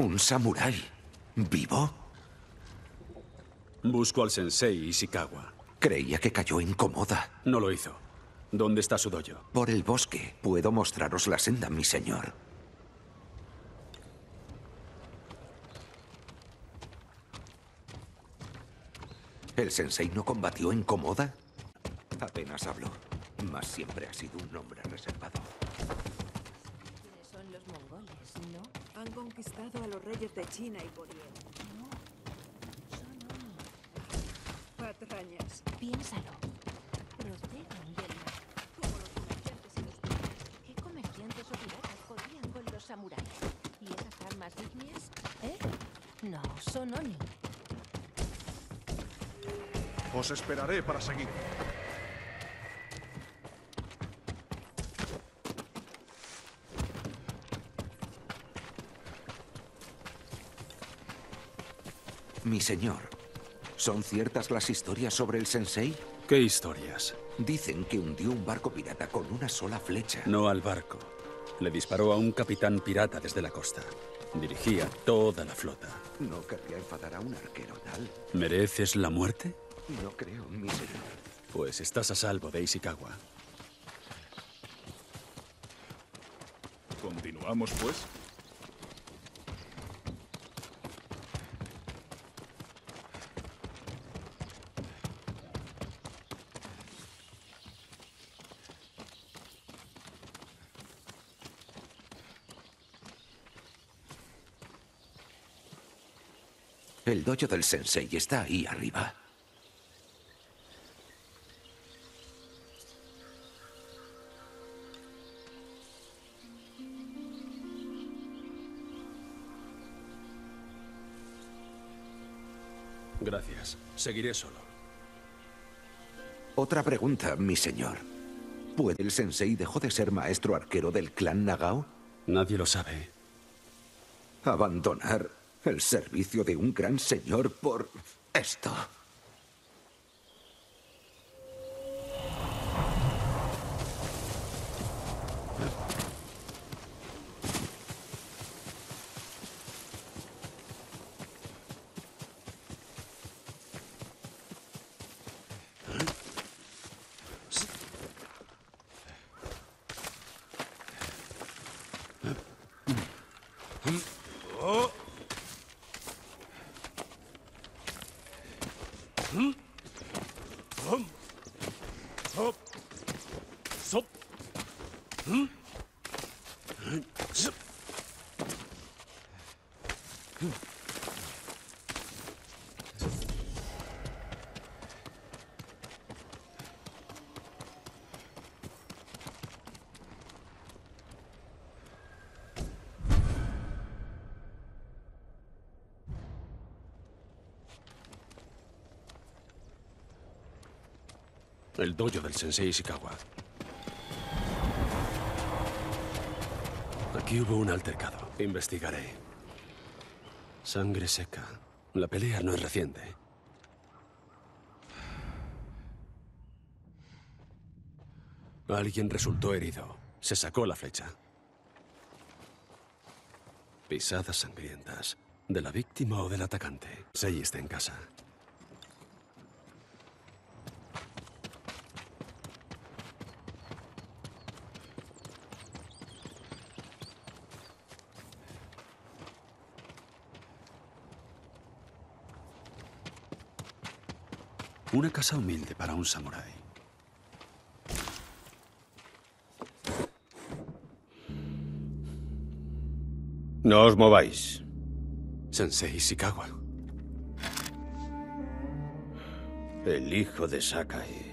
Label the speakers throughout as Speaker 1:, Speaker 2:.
Speaker 1: ¿Un samurái? ¿Vivo?
Speaker 2: Busco al sensei Ishikawa.
Speaker 1: Creía que cayó en Komoda.
Speaker 2: No lo hizo. ¿Dónde está su dojo?
Speaker 1: Por el bosque. Puedo mostraros la senda, mi señor. ¿El sensei no combatió en Komoda? Apenas habló, mas siempre ha sido un hombre reservado.
Speaker 3: ¿Quiénes son los mongoles, no?
Speaker 4: Han conquistado a los reyes de China y Borien.
Speaker 3: Son oni.
Speaker 4: Patrañas.
Speaker 3: Piénsalo. Proceden del mar.
Speaker 4: Como los comerciantes y los piratas.
Speaker 3: ¿Qué comerciantes o piratas podrían con los samuráis? ¿Y esas armas ígneas? ¿Eh? No, son oni.
Speaker 5: Os esperaré para seguir.
Speaker 1: Mi señor, ¿son ciertas las historias sobre el sensei?
Speaker 2: ¿Qué historias?
Speaker 1: Dicen que hundió un barco pirata con una sola flecha.
Speaker 2: No al barco. Le disparó a un capitán pirata desde la costa. Dirigía toda la flota.
Speaker 1: No querría enfadar a un arquero tal.
Speaker 2: ¿Mereces la muerte?
Speaker 1: No creo, mi señor.
Speaker 2: Pues estás a salvo de Ishikawa.
Speaker 5: Continuamos, pues.
Speaker 1: El dojo del sensei está ahí arriba.
Speaker 2: Gracias. Seguiré solo.
Speaker 1: Otra pregunta, mi señor. ¿Puede el sensei dejó de ser maestro arquero del clan Nagao?
Speaker 2: Nadie lo sabe.
Speaker 1: Abandonar el servicio de un gran señor por esto.
Speaker 2: El dojo del sensei Ishikawa. Aquí hubo un altercado. Investigaré. Sangre seca. La pelea no es reciente. Alguien resultó herido. Se sacó la flecha. Pisadas sangrientas. ¿De la víctima o del atacante? Sei está en casa. Una casa humilde para un samurái.
Speaker 6: No os mováis.
Speaker 2: Sensei Ishikawa.
Speaker 6: El hijo de Sakai.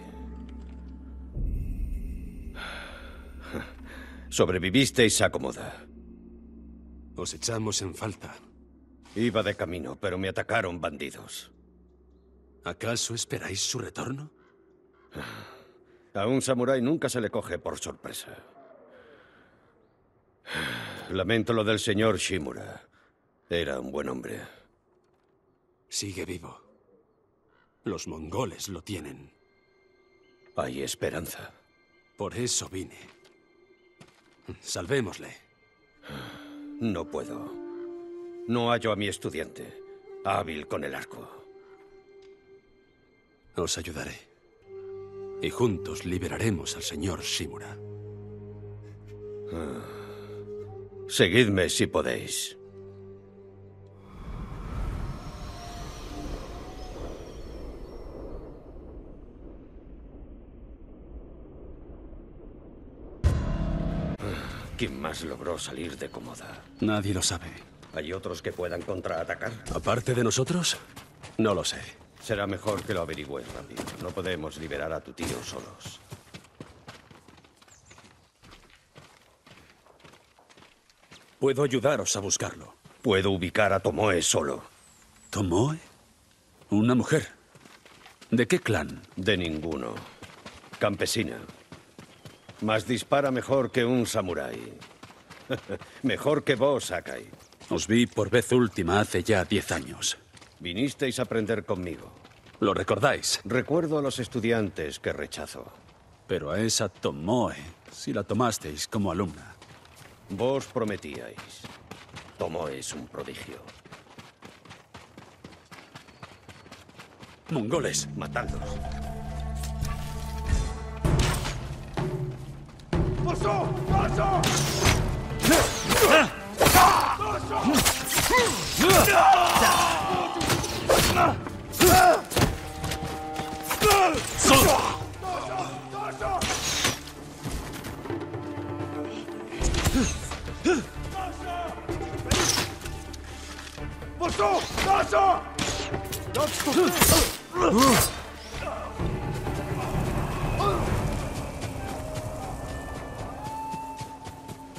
Speaker 6: Sobrevivisteis a Komoda.
Speaker 2: Os echamos en falta.
Speaker 6: Iba de camino, pero me atacaron bandidos.
Speaker 2: ¿Acaso esperáis su retorno?
Speaker 6: A un samurái nunca se le coge por sorpresa. Lamento lo del señor Shimura. Era un buen hombre.
Speaker 2: Sigue vivo. Los mongoles lo tienen.
Speaker 6: Hay esperanza.
Speaker 2: Por eso vine. Salvémosle.
Speaker 6: No puedo. No hallo a mi estudiante, hábil con el arco.
Speaker 2: Os ayudaré. Y juntos liberaremos al señor Shimura.
Speaker 6: Seguidme si podéis. ¿Quién más logró salir de Komoda?
Speaker 2: Nadie lo sabe.
Speaker 6: ¿Hay otros que puedan contraatacar?
Speaker 2: Aparte de nosotros, no lo sé.
Speaker 6: Será mejor que lo averigües rápido. No podemos liberar a tu tío solos.
Speaker 2: Puedo ayudaros a buscarlo.
Speaker 6: Puedo ubicar a Tomoe solo.
Speaker 2: ¿Tomoe? Una mujer. ¿De qué clan?
Speaker 6: De ninguno. Campesina. Mas dispara mejor que un samurái. mejor que vos, Sakai.
Speaker 2: Os vi por vez última hace ya diez años.
Speaker 6: Vinisteis a aprender conmigo.
Speaker 2: ¿Lo recordáis?
Speaker 6: Recuerdo a los estudiantes que rechazo.
Speaker 2: Pero a esa Tomoe, si la tomasteis como alumna.
Speaker 6: Vos prometíais. Tomoe es un prodigio.
Speaker 2: Mongoles.
Speaker 6: Matadlos.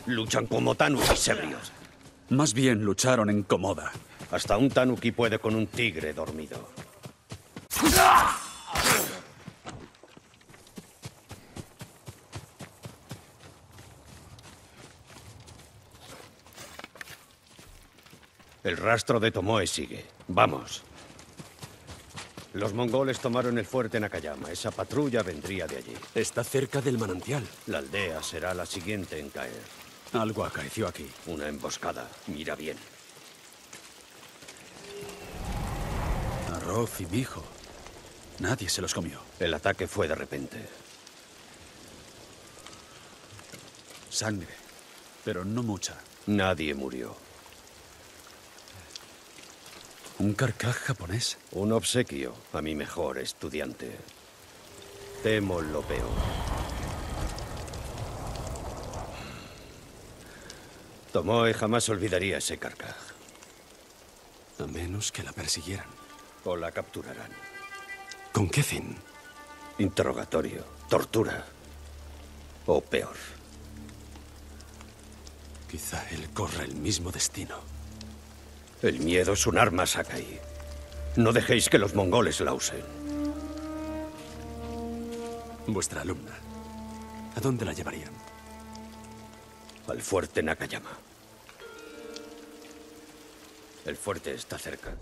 Speaker 6: Luchan como tanukis ebrios.
Speaker 2: Más bien lucharon en Komoda.
Speaker 6: Hasta un tanuki puede con un tigre dormido. El rastro de Tomoe sigue. Vamos. Los mongoles tomaron el fuerte Nakayama. Esa patrulla vendría de allí.
Speaker 2: Está cerca del manantial.
Speaker 6: La aldea será la siguiente en caer.
Speaker 2: Algo acaeció aquí.
Speaker 6: Una emboscada. Mira bien.
Speaker 2: Arroz y mijo. Nadie se los comió.
Speaker 6: El ataque fue de repente.
Speaker 2: Sangre. Pero no mucha.
Speaker 6: Nadie murió.
Speaker 2: Un carcaj japonés.
Speaker 6: Un obsequio a mi mejor estudiante. Temo lo peor. Tomoe jamás olvidaría ese carcaj.
Speaker 2: A menos que la persiguieran.
Speaker 6: O la capturarán.
Speaker 2: ¿Con qué fin?
Speaker 6: Interrogatorio, tortura. O peor.
Speaker 2: Quizá él corra el mismo destino.
Speaker 6: El miedo es un arma, Sakai. No dejéis que los mongoles la usen.
Speaker 2: Vuestra alumna. ¿A dónde la llevarían?
Speaker 6: Al fuerte Nakayama. El fuerte está cerca.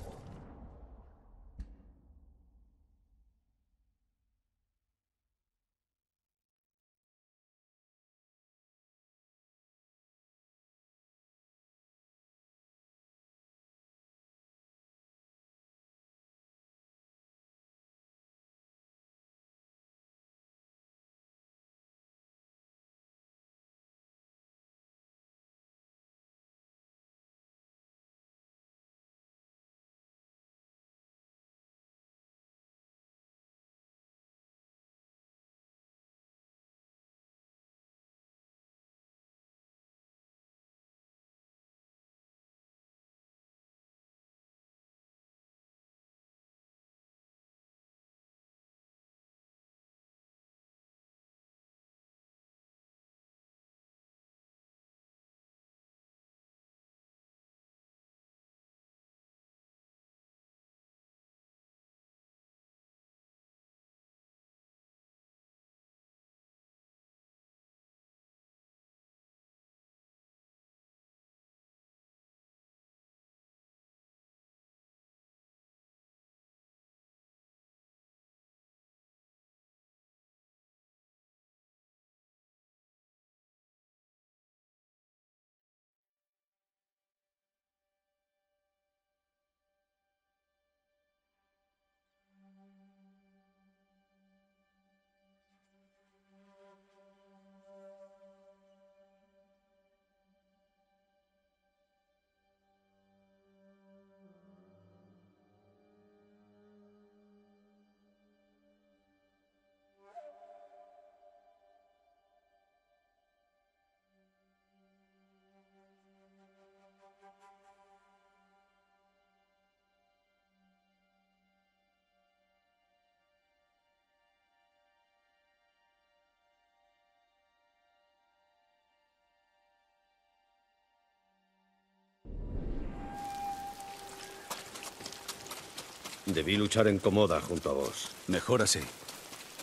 Speaker 6: Debí luchar en Komoda junto a vos.
Speaker 2: Mejor así.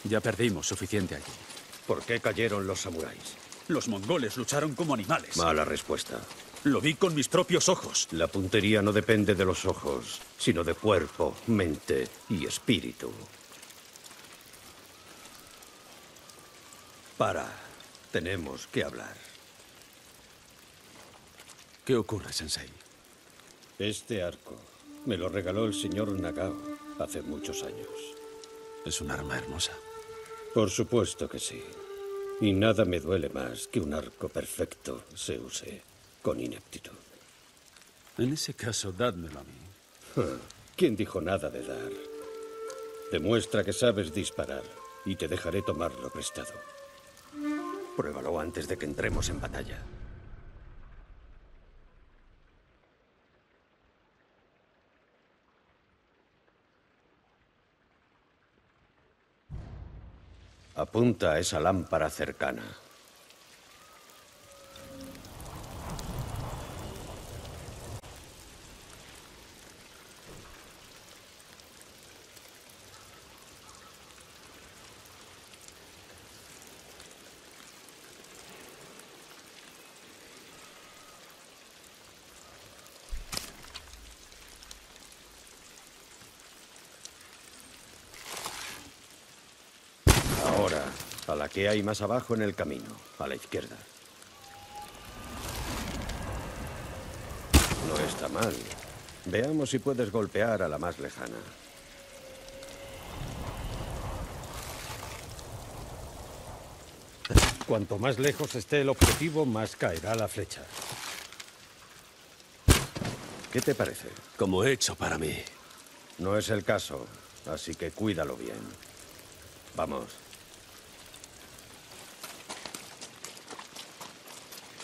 Speaker 2: Ya perdimos suficiente allí.
Speaker 6: ¿Por qué cayeron los samuráis?
Speaker 7: Los mongoles lucharon como animales.
Speaker 6: Mala respuesta.
Speaker 7: Lo vi con mis propios ojos.
Speaker 6: La puntería no depende de los ojos, sino de cuerpo, mente y espíritu. Para. Tenemos que hablar.
Speaker 2: ¿Qué ocurre, Sensei?
Speaker 6: Este arco me lo regaló el señor Nagao hace muchos años.
Speaker 2: Es un arma hermosa.
Speaker 6: Por supuesto que sí. Y nada me duele más que un arco perfecto se use con ineptitud.
Speaker 2: En ese caso, dádmelo a mí.
Speaker 6: ¿Quién dijo nada de dar? Demuestra que sabes disparar y te dejaré tomarlo prestado. Pruébalo antes de que entremos en batalla. Apunta a esa lámpara cercana. Ahora, a la que hay más abajo en el camino, a la izquierda. No está mal. Veamos si puedes golpear a la más lejana. Cuanto más lejos esté el objetivo, más caerá la flecha. ¿Qué te parece?
Speaker 2: Como hecho para mí.
Speaker 6: No es el caso, así que cuídalo bien. Vamos.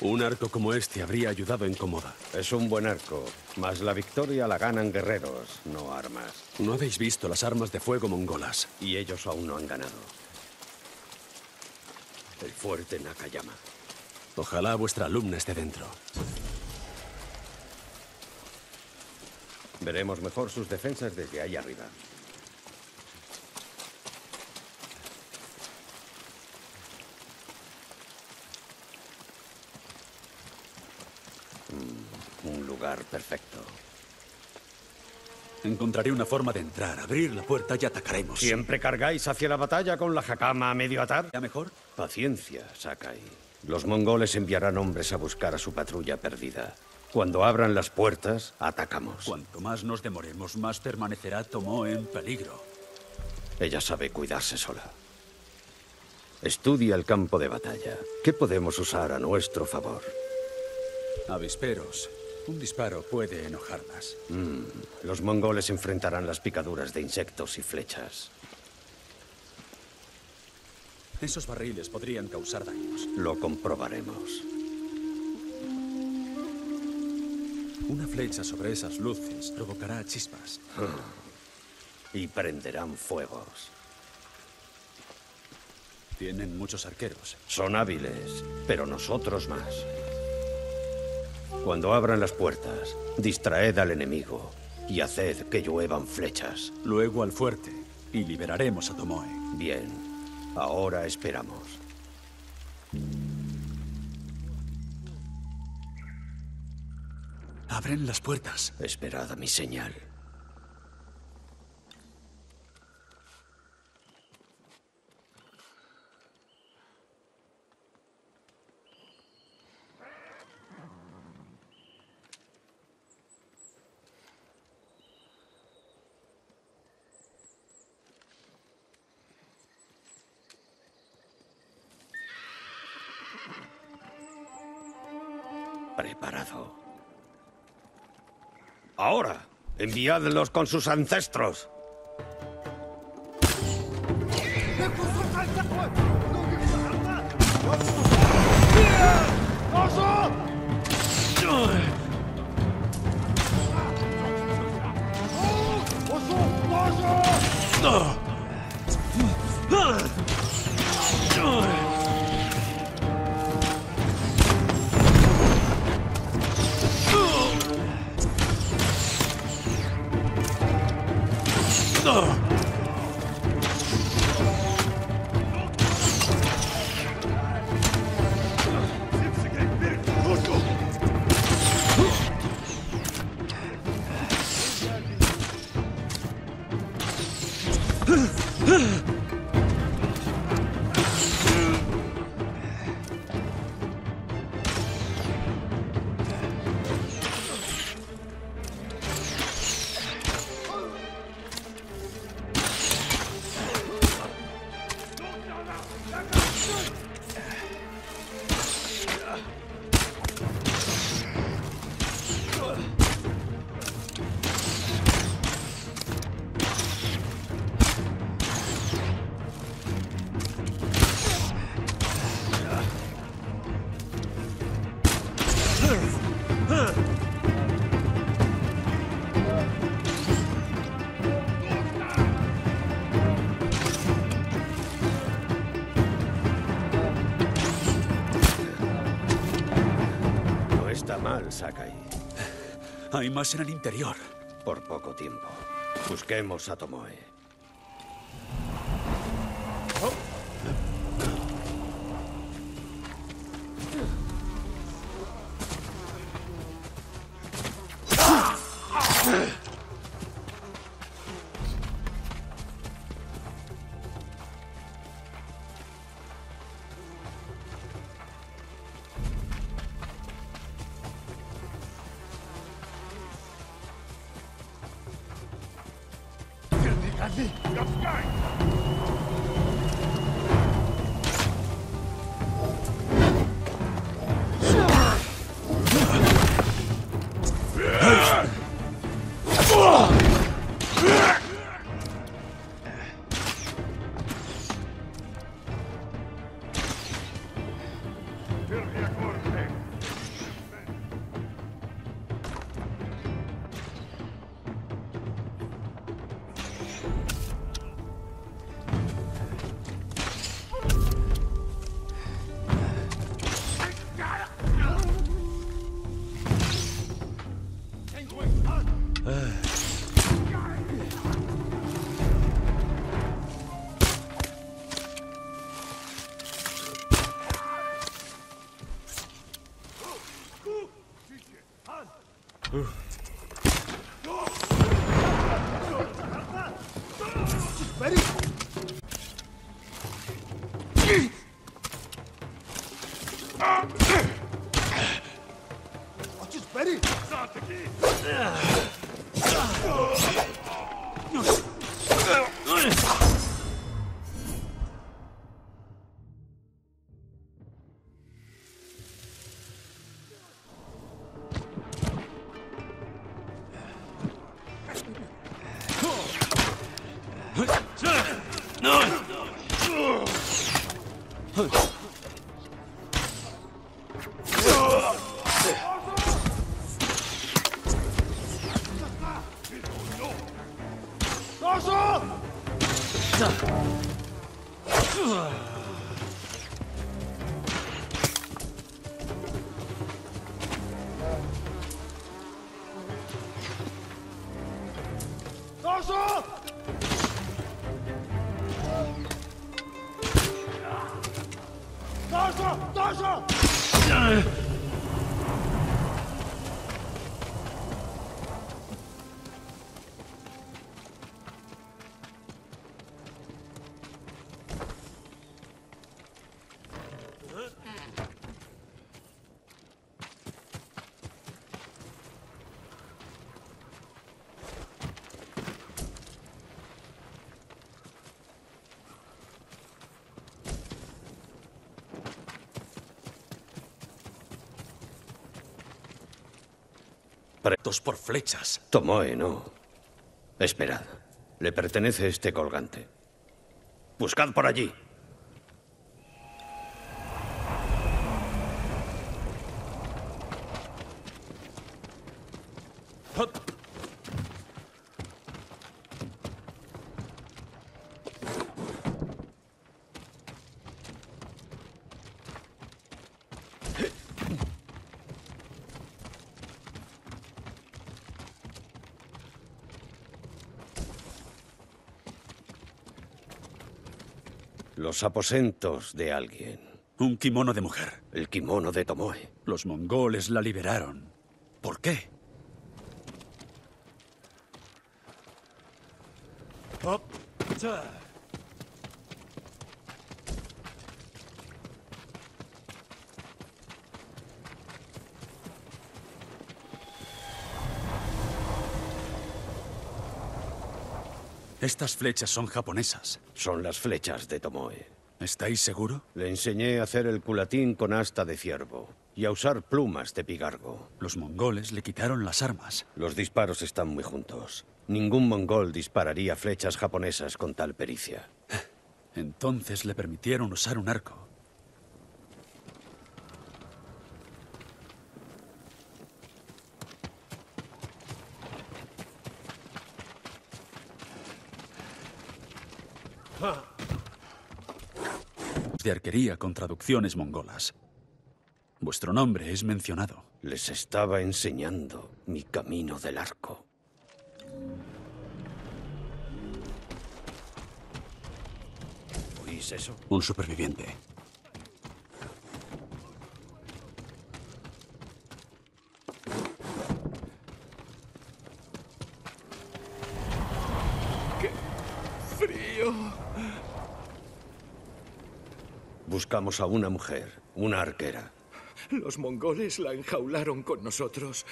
Speaker 2: Un arco como este habría ayudado en Komoda.
Speaker 6: Es un buen arco, mas la victoria la ganan guerreros, no armas.
Speaker 2: No habéis visto las armas de fuego mongolas.
Speaker 6: Y ellos aún no han ganado. El fuerte Nakayama.
Speaker 2: Ojalá vuestra alumna esté dentro.
Speaker 6: Veremos mejor sus defensas desde ahí arriba. Mm, un lugar perfecto.
Speaker 7: Encontraré una forma de entrar, abrir la puerta y atacaremos.
Speaker 6: ¿Siempre cargáis hacia la batalla con la jacama a medio atar?
Speaker 7: ¿Ya mejor?
Speaker 6: Paciencia, Sakai. Los mongoles enviarán hombres a buscar a su patrulla perdida. Cuando abran las puertas, atacamos.
Speaker 7: Cuanto más nos demoremos, más permanecerá Tomoe en peligro.
Speaker 6: Ella sabe cuidarse sola. Estudia el campo de batalla. ¿Qué podemos usar a nuestro favor?
Speaker 7: Avisperos. Un disparo puede enojarlas.
Speaker 6: Los mongoles enfrentarán las picaduras de insectos y flechas.
Speaker 7: Esos barriles podrían causar daños.
Speaker 6: Lo comprobaremos.
Speaker 7: Una flecha sobre esas luces provocará chispas.
Speaker 6: Y prenderán fuegos.
Speaker 7: Tienen muchos arqueros.
Speaker 6: Son hábiles, pero nosotros más. Cuando abran las puertas, distraed al enemigo y haced que lluevan flechas.
Speaker 7: Luego al fuerte y liberaremos a Tomoe.
Speaker 6: Bien, ahora esperamos.
Speaker 7: Abren las puertas.
Speaker 6: Esperad a mi señal. preparado. Ahora, enviadlos con sus ancestros.
Speaker 2: Hay más en el interior.
Speaker 6: Por poco tiempo. Busquemos a Tomoe.
Speaker 2: Dos por flechas.
Speaker 6: Tomoe, no. Esperad. Le pertenece este colgante. Buscad por allí. Los aposentos de alguien.
Speaker 2: Un kimono de mujer.
Speaker 6: El kimono de Tomoe.
Speaker 2: Los mongoles la liberaron. ¿Por qué? Estas flechas son japonesas.
Speaker 6: Son las flechas de Tomoe.
Speaker 2: ¿Estáis seguro?
Speaker 6: Le enseñé a hacer el culatín con asta de ciervo y a usar plumas de pigargo.
Speaker 2: Los mongoles le quitaron las armas.
Speaker 6: Los disparos están muy juntos. Ningún mongol dispararía flechas japonesas con tal pericia.
Speaker 2: Entonces le permitieron usar un arco. De arquería con traducciones mongolas. Vuestro nombre es mencionado.
Speaker 6: Les estaba enseñando mi camino del arco. ¿Oís eso?
Speaker 2: Un superviviente.
Speaker 6: Buscamos a una mujer, una arquera.
Speaker 8: Los mongoles la enjaularon con nosotros.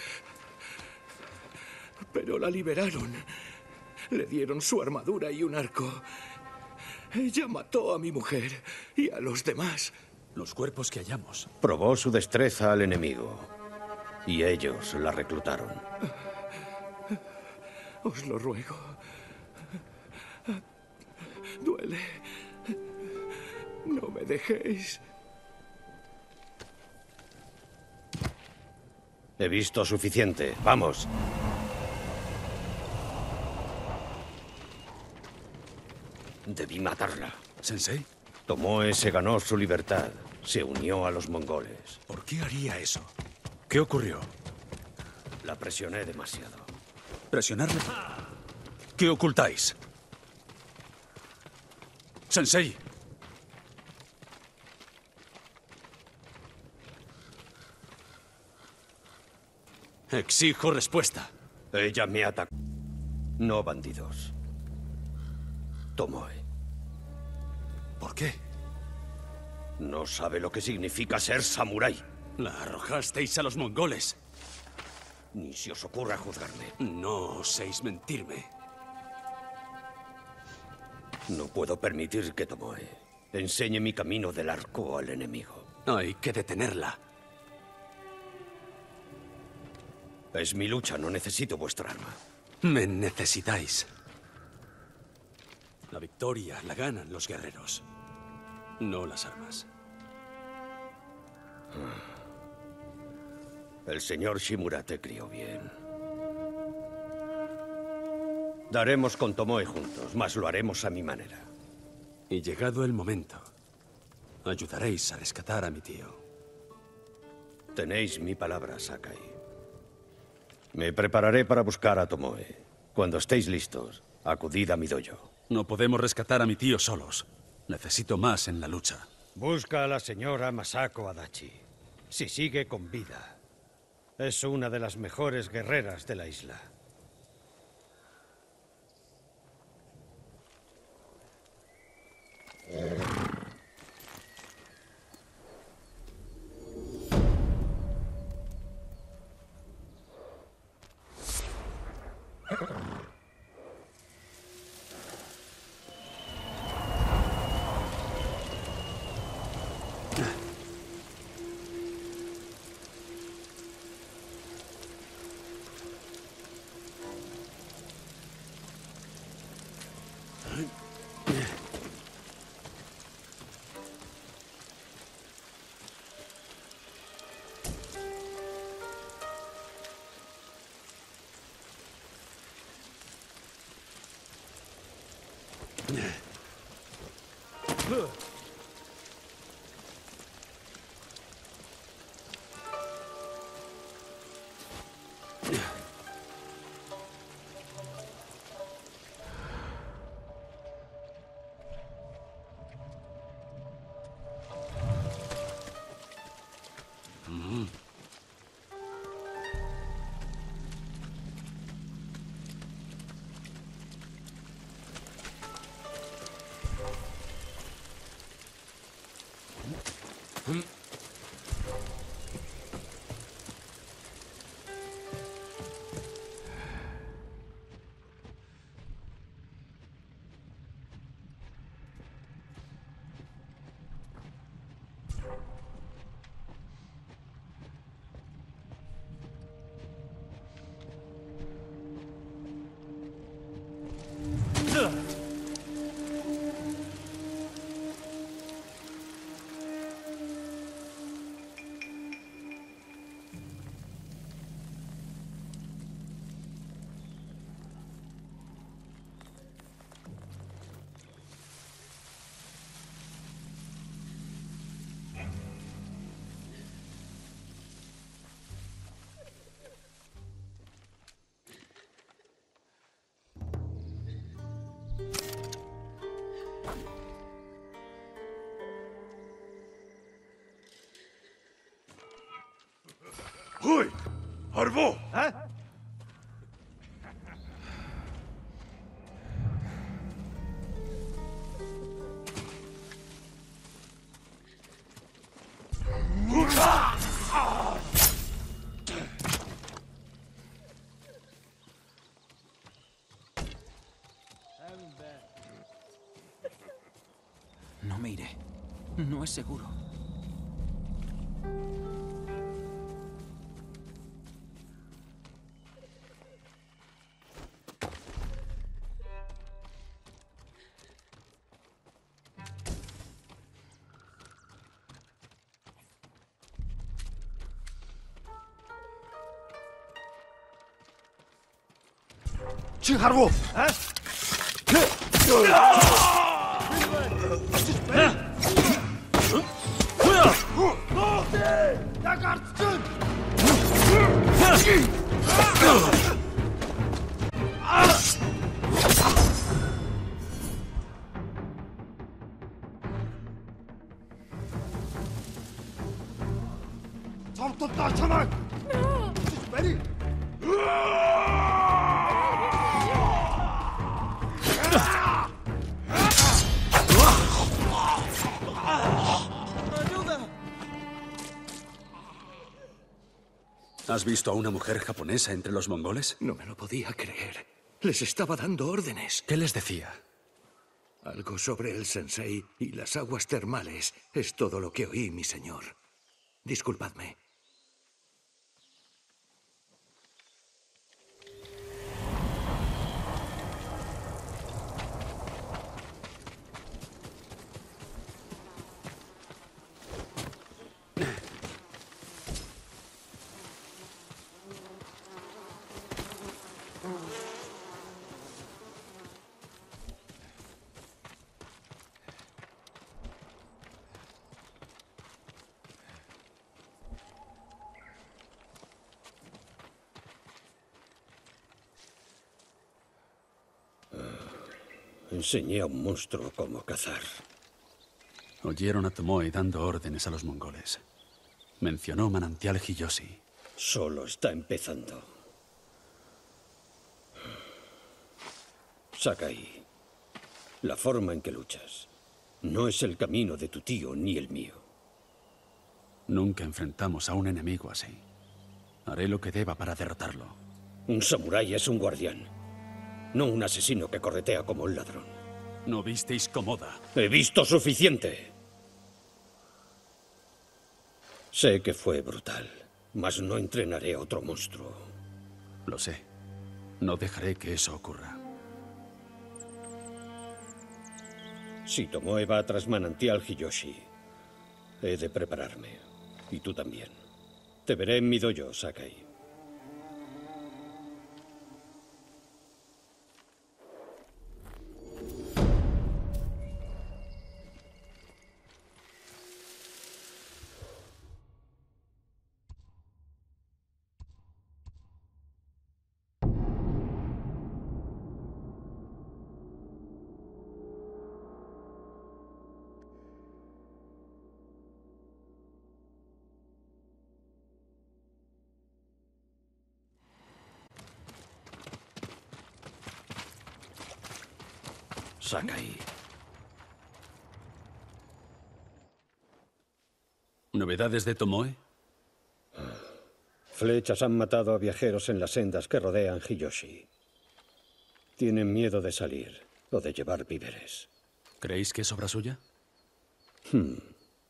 Speaker 8: Pero la liberaron. Le dieron su armadura y un arco. Ella mató a mi mujer y a los demás.
Speaker 2: Los cuerpos que hallamos.
Speaker 6: Probó su destreza al enemigo. Y ellos la reclutaron.
Speaker 8: Os lo ruego. Duele. No me dejéis.
Speaker 6: He visto suficiente. Vamos. Debí matarla.
Speaker 2: ¿Sensei?
Speaker 6: Tomoe se ganó su libertad. Se unió a los mongoles.
Speaker 2: ¿Por qué haría eso? ¿Qué ocurrió?
Speaker 6: La presioné demasiado.
Speaker 2: ¿Presionarle? ¿Qué ocultáis? Sensei. Exijo respuesta.
Speaker 6: Ella me atacó. No bandidos. Tomoe.
Speaker 2: ¿Por qué?
Speaker 6: No sabe lo que significa ser samurái.
Speaker 2: La arrojasteis a los mongoles.
Speaker 6: Ni se os ocurra juzgarme.
Speaker 2: No oséis mentirme.
Speaker 6: No puedo permitir que Tomoe enseñe mi camino del arco al enemigo.
Speaker 2: Hay que detenerla.
Speaker 6: Es mi lucha, no necesito vuestra arma.
Speaker 2: Me necesitáis. La victoria la ganan los guerreros, no las armas.
Speaker 6: El señor Shimura te crió bien. Daremos con Tomoe juntos, mas lo haremos a mi manera.
Speaker 2: Y llegado el momento, ayudaréis a rescatar a mi tío.
Speaker 6: Tenéis mi palabra, Sakai. Me prepararé para buscar a Tomoe. Cuando estéis listos, acudid a mi dojo.
Speaker 2: No podemos rescatar a mi tío solos. Necesito más en la lucha.
Speaker 6: Busca a la señora Masako Adachi. Si sigue con vida, es una de las mejores guerreras de la isla. Uh-oh.
Speaker 5: ¡Uy! ¡Arbo!
Speaker 9: No me iré. No es seguro.
Speaker 5: Чи
Speaker 2: харгу. Аа? Яг ардчаа. Visto a una mujer japonesa entre los mongoles?
Speaker 8: No me lo podía creer. Les estaba dando órdenes.
Speaker 2: ¿Qué les decía?
Speaker 8: Algo sobre el sensei y las aguas termales. Es todo lo que oí, mi señor. Disculpadme.
Speaker 6: Enseñé a un monstruo cómo cazar.
Speaker 2: Oyeron a Tomoe dando órdenes a los mongoles. Mencionó manantial Hiyoshi.
Speaker 6: Solo está empezando. Sakai, la forma en que luchas no es el camino de tu tío ni el mío.
Speaker 2: Nunca enfrentamos a un enemigo así. Haré lo que deba para derrotarlo.
Speaker 6: Un samurái es un guardián, no un asesino que corretea como un ladrón.
Speaker 2: ¿No visteis Komoda?
Speaker 6: He visto suficiente. Sé que fue brutal, mas no entrenaré a otro monstruo.
Speaker 2: Lo sé. No dejaré que eso ocurra.
Speaker 6: Si Tomoe va tras manantial Hiyoshi, he de prepararme. Y tú también. Te veré en mi dojo. Sakai.
Speaker 2: ¿Novedades de Tomoe?
Speaker 6: Flechas han matado a viajeros en las sendas que rodean Hiyoshi. Tienen miedo de salir o de llevar víveres.
Speaker 2: ¿Creéis que es obra suya?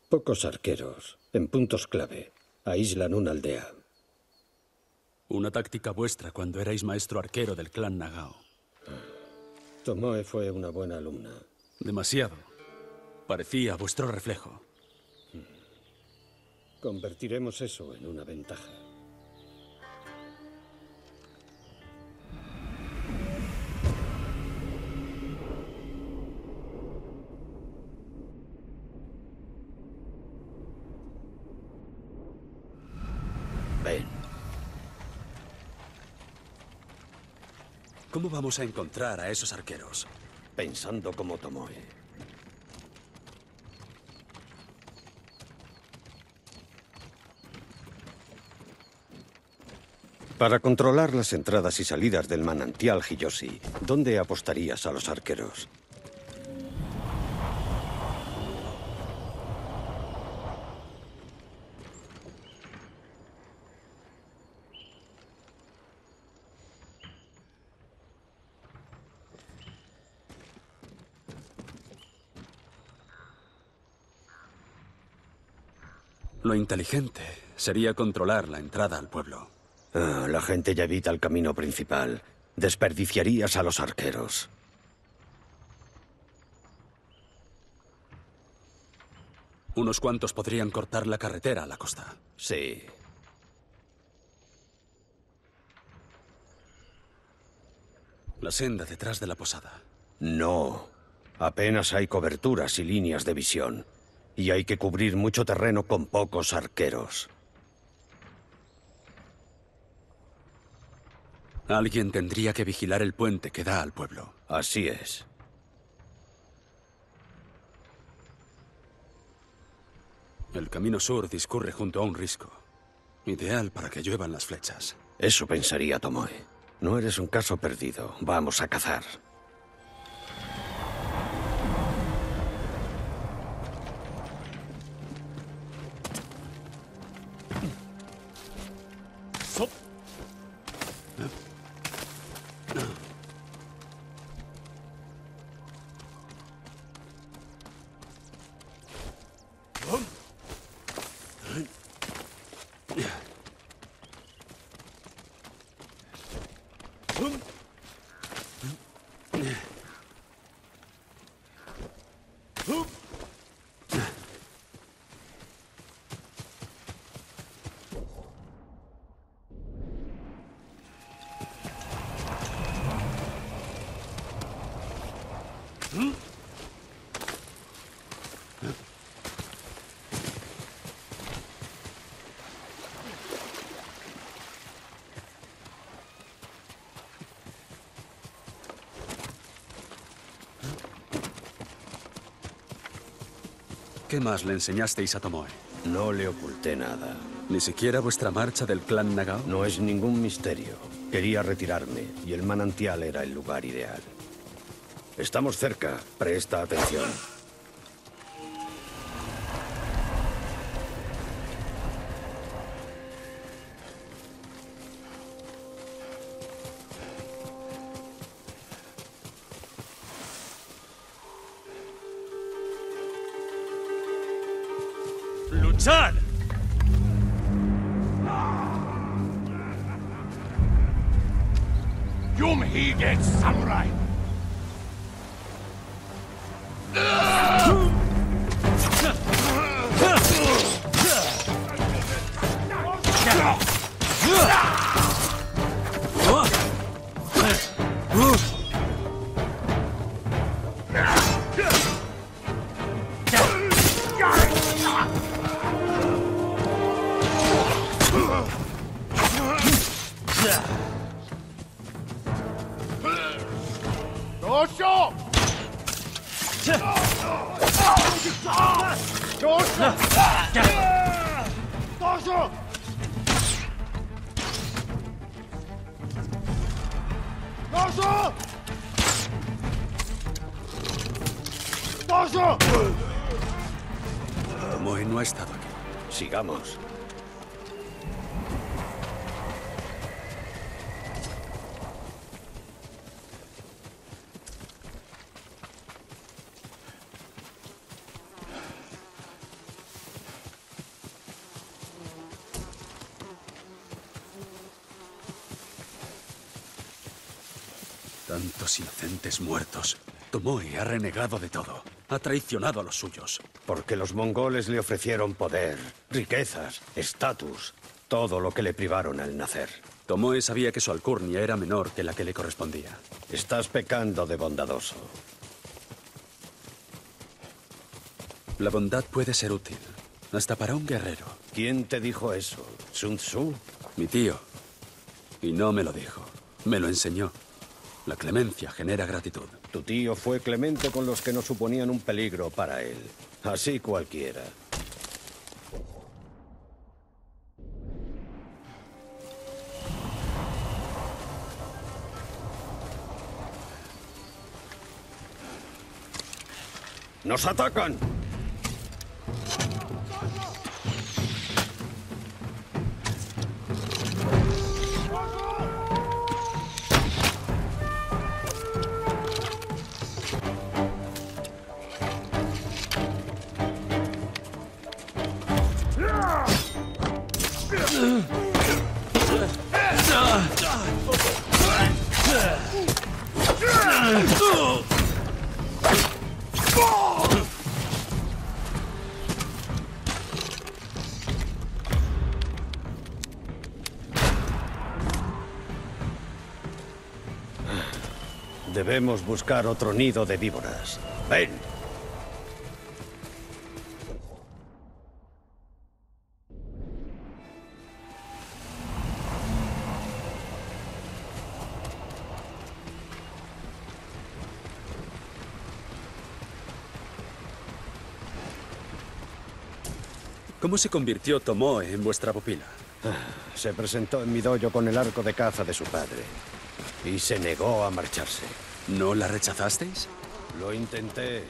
Speaker 6: Pocos arqueros, en puntos clave, aíslan una aldea.
Speaker 2: Una táctica vuestra cuando erais maestro arquero del clan Nagao.
Speaker 6: Tomoe fue una buena alumna.
Speaker 2: Demasiado. Parecía vuestro reflejo.
Speaker 6: Convertiremos eso en una ventaja.
Speaker 2: Ven. ¿Cómo vamos a encontrar a esos arqueros?
Speaker 6: Pensando como Tomoe. Para controlar las entradas y salidas del manantial Hiyoshi, ¿dónde apostarías a los arqueros?
Speaker 2: Lo inteligente sería controlar la entrada al pueblo.
Speaker 6: Ah, la gente ya evita el camino principal. Desperdiciarías a los arqueros.
Speaker 2: Unos cuantos podrían cortar la carretera a la costa.
Speaker 6: Sí.
Speaker 2: La senda detrás de la posada.
Speaker 6: No. Apenas hay coberturas y líneas de visión. Y hay que cubrir mucho terreno con pocos arqueros.
Speaker 2: Alguien tendría que vigilar el puente que da al pueblo.
Speaker 6: Así es.
Speaker 2: El camino sur discurre junto a un risco. Ideal para que lluevan las flechas.
Speaker 6: Eso pensaría Tomoe. No eres un caso perdido. Vamos a cazar.
Speaker 2: ¿Qué más le enseñasteis a Tomoe?
Speaker 6: No le oculté nada.
Speaker 2: ¿Ni siquiera vuestra marcha del clan Nagao?
Speaker 6: No es ningún misterio. Quería retirarme y el manantial era el lugar ideal. Estamos cerca. Presta atención.
Speaker 2: Muertos. Tomoe ha renegado de todo. Ha traicionado a los suyos.
Speaker 6: Porque los mongoles le ofrecieron poder, riquezas, estatus, todo lo que le privaron al nacer.
Speaker 2: Tomoe sabía que su alcurnia era menor que la que le correspondía.
Speaker 6: Estás pecando de bondadoso.
Speaker 2: La bondad puede ser útil, hasta para un guerrero.
Speaker 6: ¿Quién te dijo eso? ¿Sun Tzu?
Speaker 2: Mi tío. Y no me lo dijo, me lo enseñó. La clemencia genera gratitud.
Speaker 6: Tu tío fue clemente con los que no suponían un peligro para él. Así cualquiera. ¡Nos atacan! Debemos buscar otro nido de víboras. Ven.
Speaker 2: ¿Cómo se convirtió Tomoe en vuestra pupila?
Speaker 6: Se presentó en mi dojo con el arco de caza de su padre y se negó a marcharse.
Speaker 2: ¿No la rechazasteis?
Speaker 6: Lo intenté,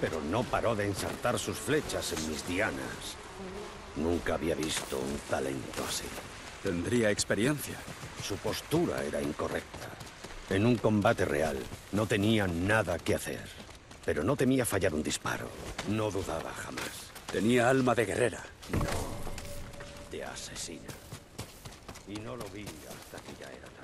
Speaker 6: pero no paró de ensartar sus flechas en mis dianas. Nunca había visto un talento así.
Speaker 2: Tendría experiencia.
Speaker 6: Su postura era incorrecta. En un combate real no tenía nada que hacer. Pero no temía fallar un disparo. No dudaba jamás.
Speaker 2: Tenía alma de guerrera.
Speaker 6: De asesina. Y no lo vi hasta que ya era tarde.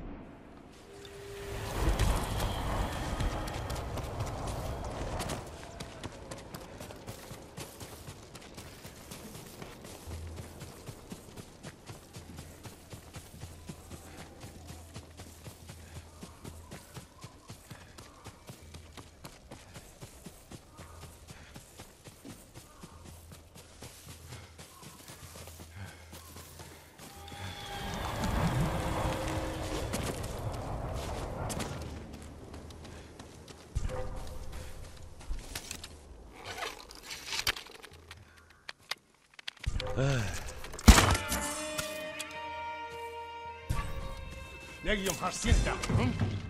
Speaker 10: Legion Hacienda. Doso!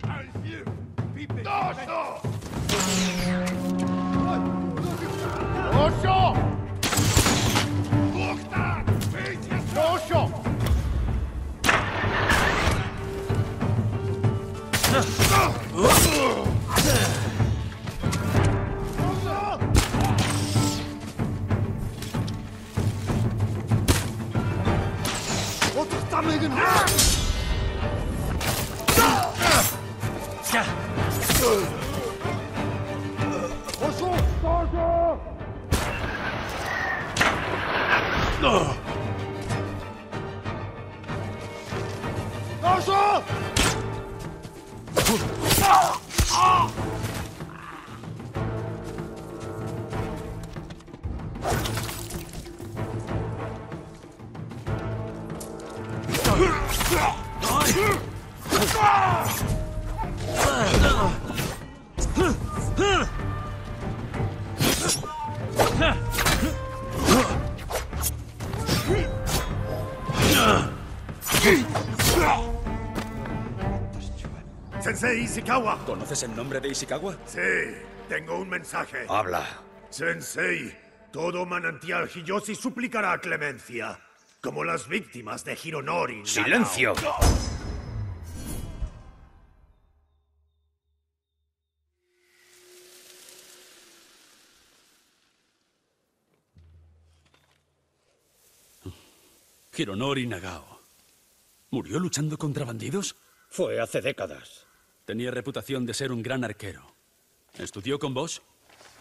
Speaker 10: Ishikawa.
Speaker 2: ¿Conoces el nombre de Ishikawa?
Speaker 10: Sí, tengo un mensaje.
Speaker 6: Habla.
Speaker 10: Sensei, todo manantial Hiyoshi suplicará clemencia, como las víctimas de Hironori.
Speaker 6: ¡Silencio!
Speaker 2: Hironori Nagao. ¿Murió luchando contra bandidos?
Speaker 6: Fue hace décadas.
Speaker 2: Tenía reputación de ser un gran arquero. ¿Estudió con vos?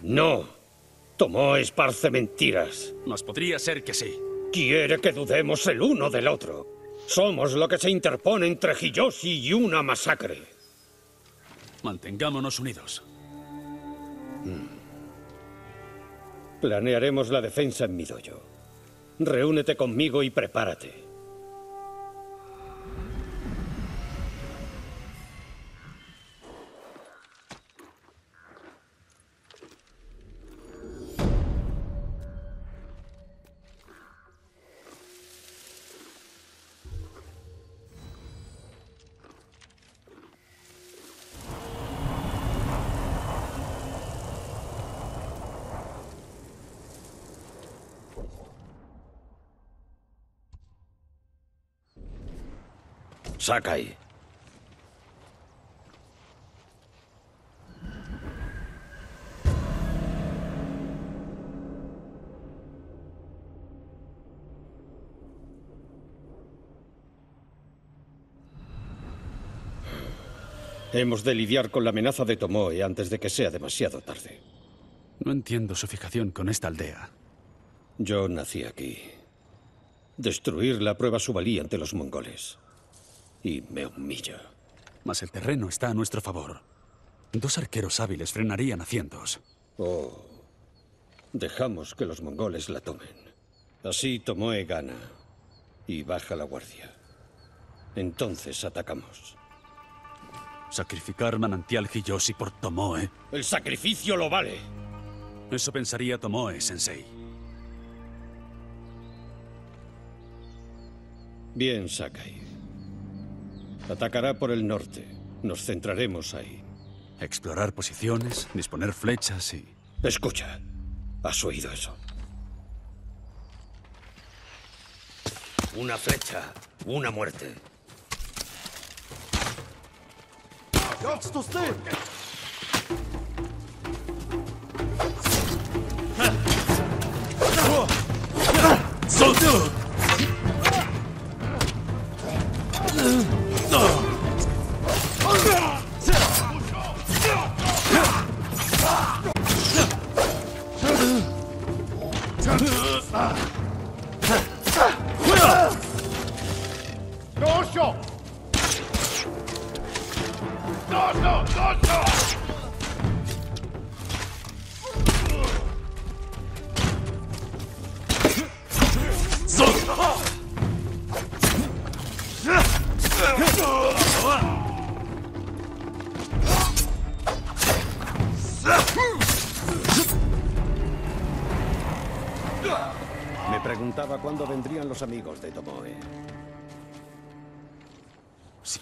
Speaker 6: No. Tomó esparce mentiras.
Speaker 2: Mas podría ser que sí.
Speaker 6: Quiere que dudemos el uno del otro. Somos lo que se interpone entre Hiyoshi y una masacre.
Speaker 2: Mantengámonos unidos.
Speaker 6: Planearemos la defensa en mi dojo. Reúnete conmigo y prepárate. Sakai. Hemos de lidiar con la amenaza de Tomoe antes de que sea demasiado tarde.
Speaker 2: No entiendo su fijación con esta aldea.
Speaker 6: Yo nací aquí. Destruir la prueba su valía ante los mongoles. Y me humilla.
Speaker 2: Mas el terreno está a nuestro favor. Dos arqueros hábiles frenarían a cientos.
Speaker 6: Oh. Dejamos que los mongoles la tomen. Así Tomoe gana. Y baja la guardia. Entonces atacamos.
Speaker 2: Sacrificar manantial Hiyoshi por Tomoe.
Speaker 6: El sacrificio lo vale.
Speaker 2: Eso pensaría Tomoe, Sensei.
Speaker 6: Bien, Sakai. Atacará por el norte. Nos centraremos ahí.
Speaker 2: Explorar posiciones, disponer flechas y...
Speaker 6: Escucha. ¿Has oído eso? Una flecha, una muerte.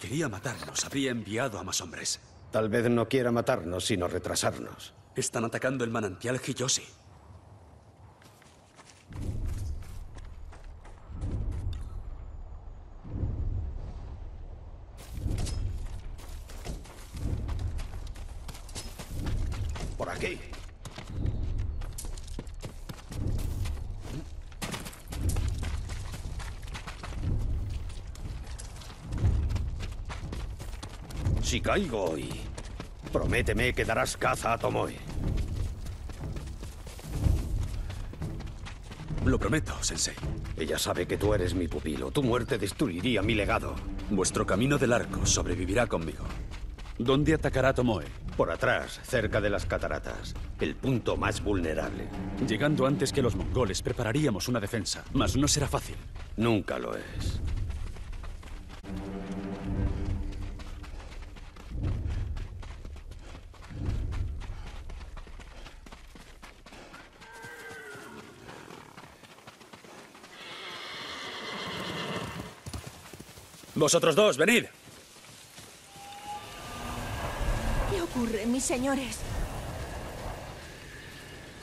Speaker 2: Quería matarnos, habría enviado a más hombres.
Speaker 6: Tal vez no quiera matarnos, sino retrasarnos.
Speaker 2: Están atacando el manantial Hiyoshi.
Speaker 6: Por aquí. Si caigo hoy, prométeme que darás caza a Tomoe.
Speaker 2: Lo prometo, Sensei.
Speaker 6: Ella sabe que tú eres mi pupilo. Tu muerte destruiría mi legado.
Speaker 2: Vuestro camino del arco sobrevivirá conmigo. ¿Dónde atacará Tomoe?
Speaker 6: Por atrás, cerca de las cataratas. El punto más vulnerable.
Speaker 2: Llegando antes que los mongoles, prepararíamos una defensa. Mas no será fácil.
Speaker 6: Nunca lo es.
Speaker 2: Vosotros dos, venid.
Speaker 3: ¿Qué ocurre, mis señores?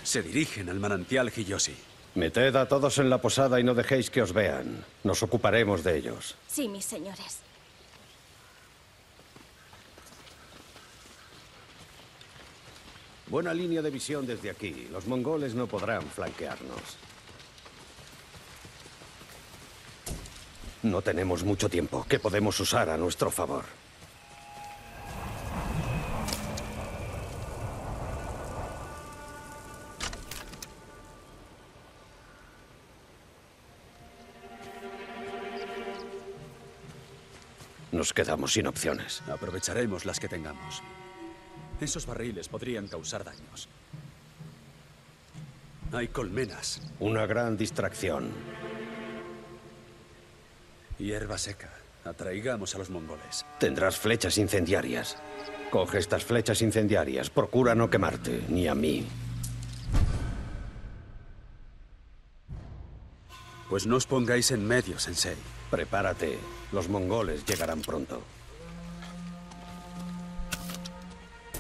Speaker 2: Se dirigen al manantial Hiyoshi.
Speaker 6: Meted a todos en la posada y no dejéis que os vean. Nos ocuparemos de ellos.
Speaker 11: Sí, mis señores.
Speaker 6: Buena línea de visión desde aquí. Los mongoles no podrán flanquearnos. No tenemos mucho tiempo que podemos usar a nuestro favor. Nos quedamos sin opciones.
Speaker 2: Aprovecharemos las que tengamos. Esos barriles podrían causar daños. Hay colmenas.
Speaker 6: Una gran distracción.
Speaker 2: Hierba seca. Atraigamos a los mongoles.
Speaker 6: Tendrás flechas incendiarias. Coge estas flechas incendiarias. Procura no quemarte, ni a mí.
Speaker 2: Pues no os pongáis en medio, Sensei.
Speaker 6: Prepárate. Los mongoles llegarán pronto.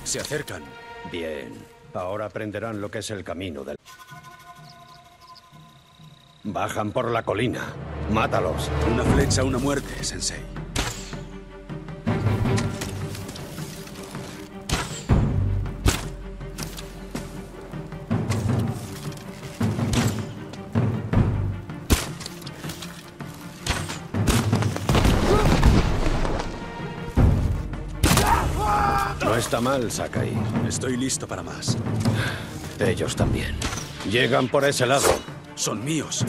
Speaker 2: Se acercan.
Speaker 6: Bien. Ahora aprenderán lo que es el camino del... Bajan por la colina. Mátalos.
Speaker 2: Una flecha, una muerte, Sensei.
Speaker 6: No está mal, Sakai.
Speaker 2: Estoy listo para más.
Speaker 6: Ellos también. Llegan por ese lado.
Speaker 2: Son míos.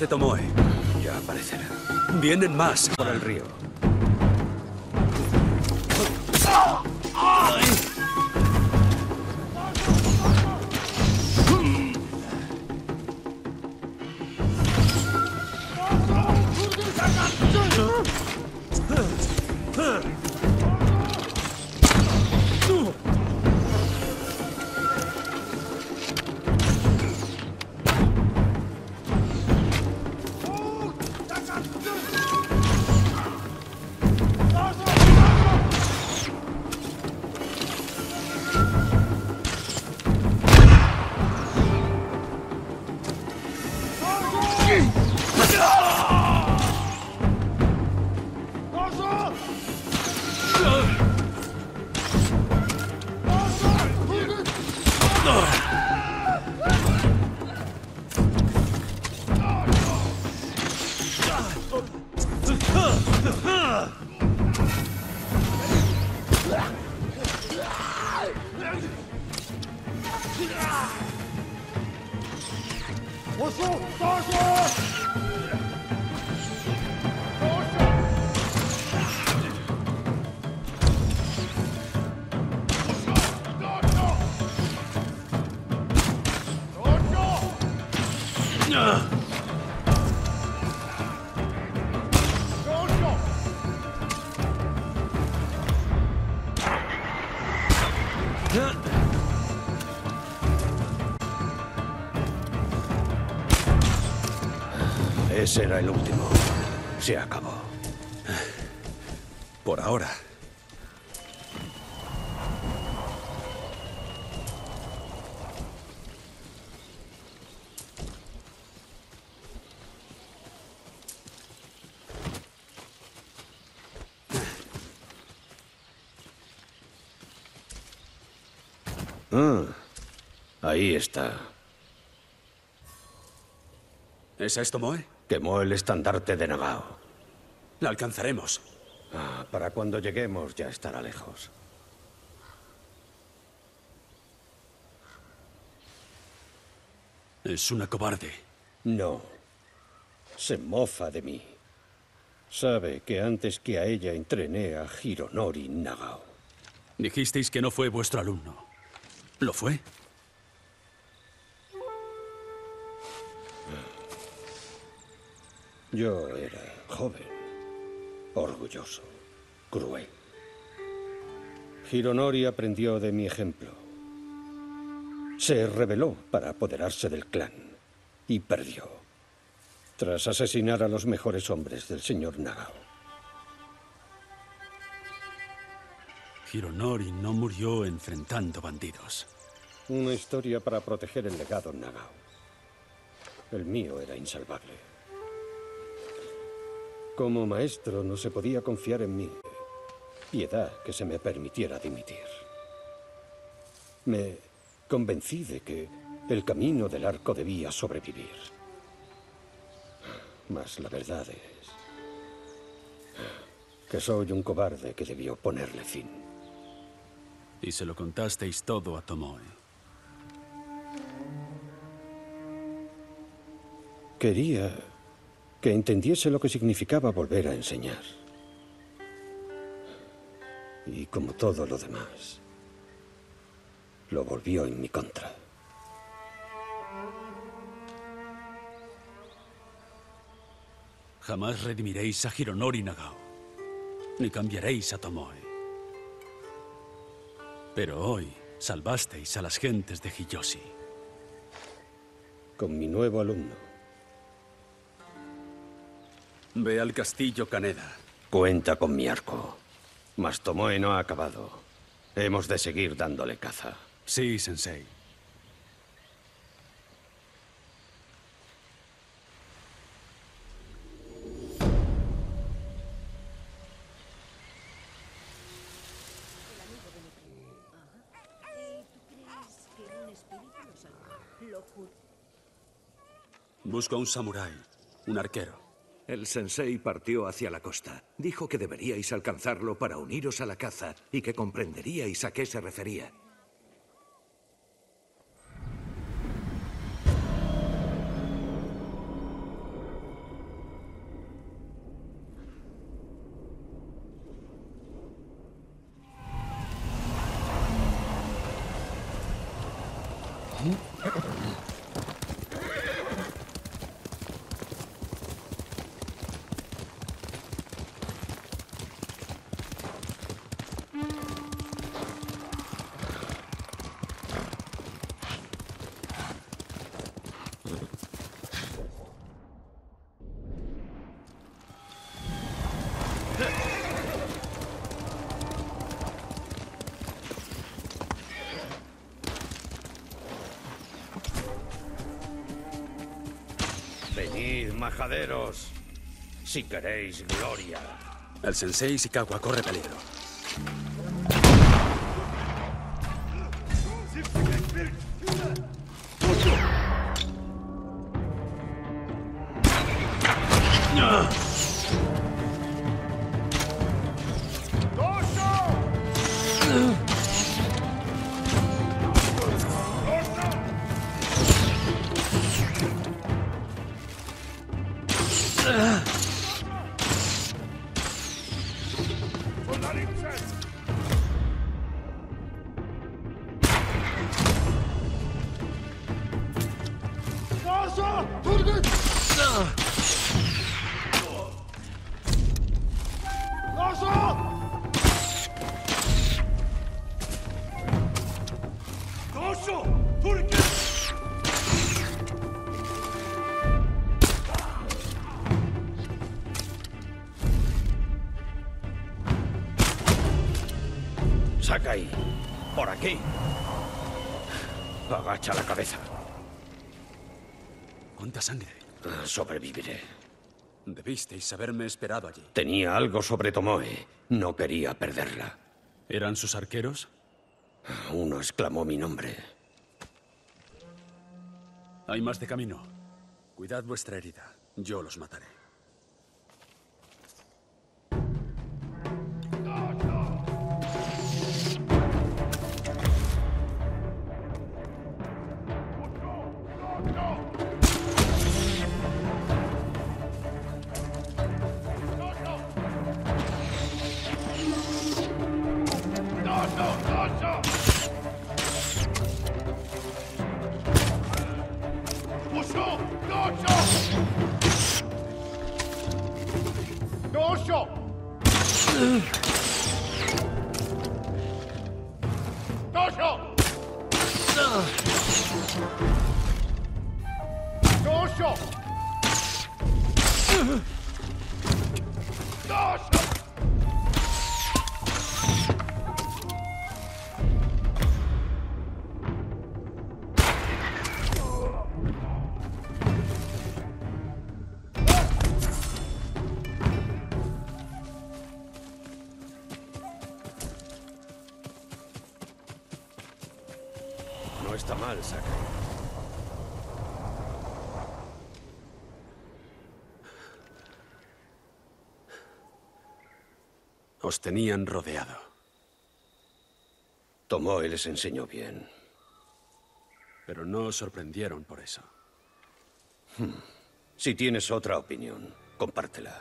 Speaker 2: De Tomoe.
Speaker 6: Ya aparecerá.
Speaker 2: Vienen más.
Speaker 6: Por el río. Ese era el último. Se acabó.
Speaker 2: Por ahora.
Speaker 6: Ah, ahí está.
Speaker 2: ¿Esa es Tomoe?
Speaker 6: Quemó el estandarte de Nagao.
Speaker 2: La alcanzaremos.
Speaker 6: Ah, para cuando lleguemos ya estará lejos.
Speaker 2: Es una cobarde.
Speaker 6: No. Se mofa de mí. Sabe que antes que a ella entrené a Hironori Nagao.
Speaker 2: Dijisteis que no fue vuestro alumno. ¿Lo fue?
Speaker 6: Yo era joven, orgulloso, cruel. Hironori aprendió de mi ejemplo. Se rebeló para apoderarse del clan y perdió, tras asesinar a los mejores hombres del señor Nagao.
Speaker 2: Hironori no murió enfrentando bandidos.
Speaker 6: Una historia para proteger el legado Nagao. El mío era insalvable. Como maestro no se podía confiar en mí. Piedad que se me permitiera dimitir. Me convencí de que el camino del arco debía sobrevivir. Mas la verdad es que soy un cobarde que debió ponerle fin.
Speaker 2: Y se lo contasteis todo a Tomoe.
Speaker 6: Quería que entendiese lo que significaba volver a enseñar. Y como todo lo demás, lo volvió en mi contra.
Speaker 2: Jamás redimiréis a Hironori Nagao, ni cambiaréis a Tomoe. Pero hoy salvasteis a las gentes de Hiyoshi.
Speaker 6: Con mi nuevo alumno.
Speaker 2: Ve al castillo Kaneda.
Speaker 6: Cuenta con mi arco. Mas Tomoe no ha acabado. Hemos de seguir dándole caza.
Speaker 2: Sí, Sensei. Busco a un samurái, un arquero.
Speaker 8: El sensei partió hacia la costa. Dijo que deberíais alcanzarlo para uniros a la caza y que comprenderíais a qué se refería.
Speaker 6: Si queréis gloria.
Speaker 2: El sensei Ishikawa corre peligro. Haberme esperado allí.
Speaker 6: Tenía algo sobre Tomoe. No quería perderla.
Speaker 2: ¿Eran sus arqueros?
Speaker 6: Uno exclamó mi nombre.
Speaker 2: Hay más de camino. Cuidad vuestra herida. Yo los mataré. Ugh.
Speaker 6: No está mal, Sakai.
Speaker 2: Os tenían rodeado.
Speaker 6: Tomoe les enseñó bien.
Speaker 2: Pero no os sorprendieron por eso.
Speaker 6: Si tienes otra opinión, compártela.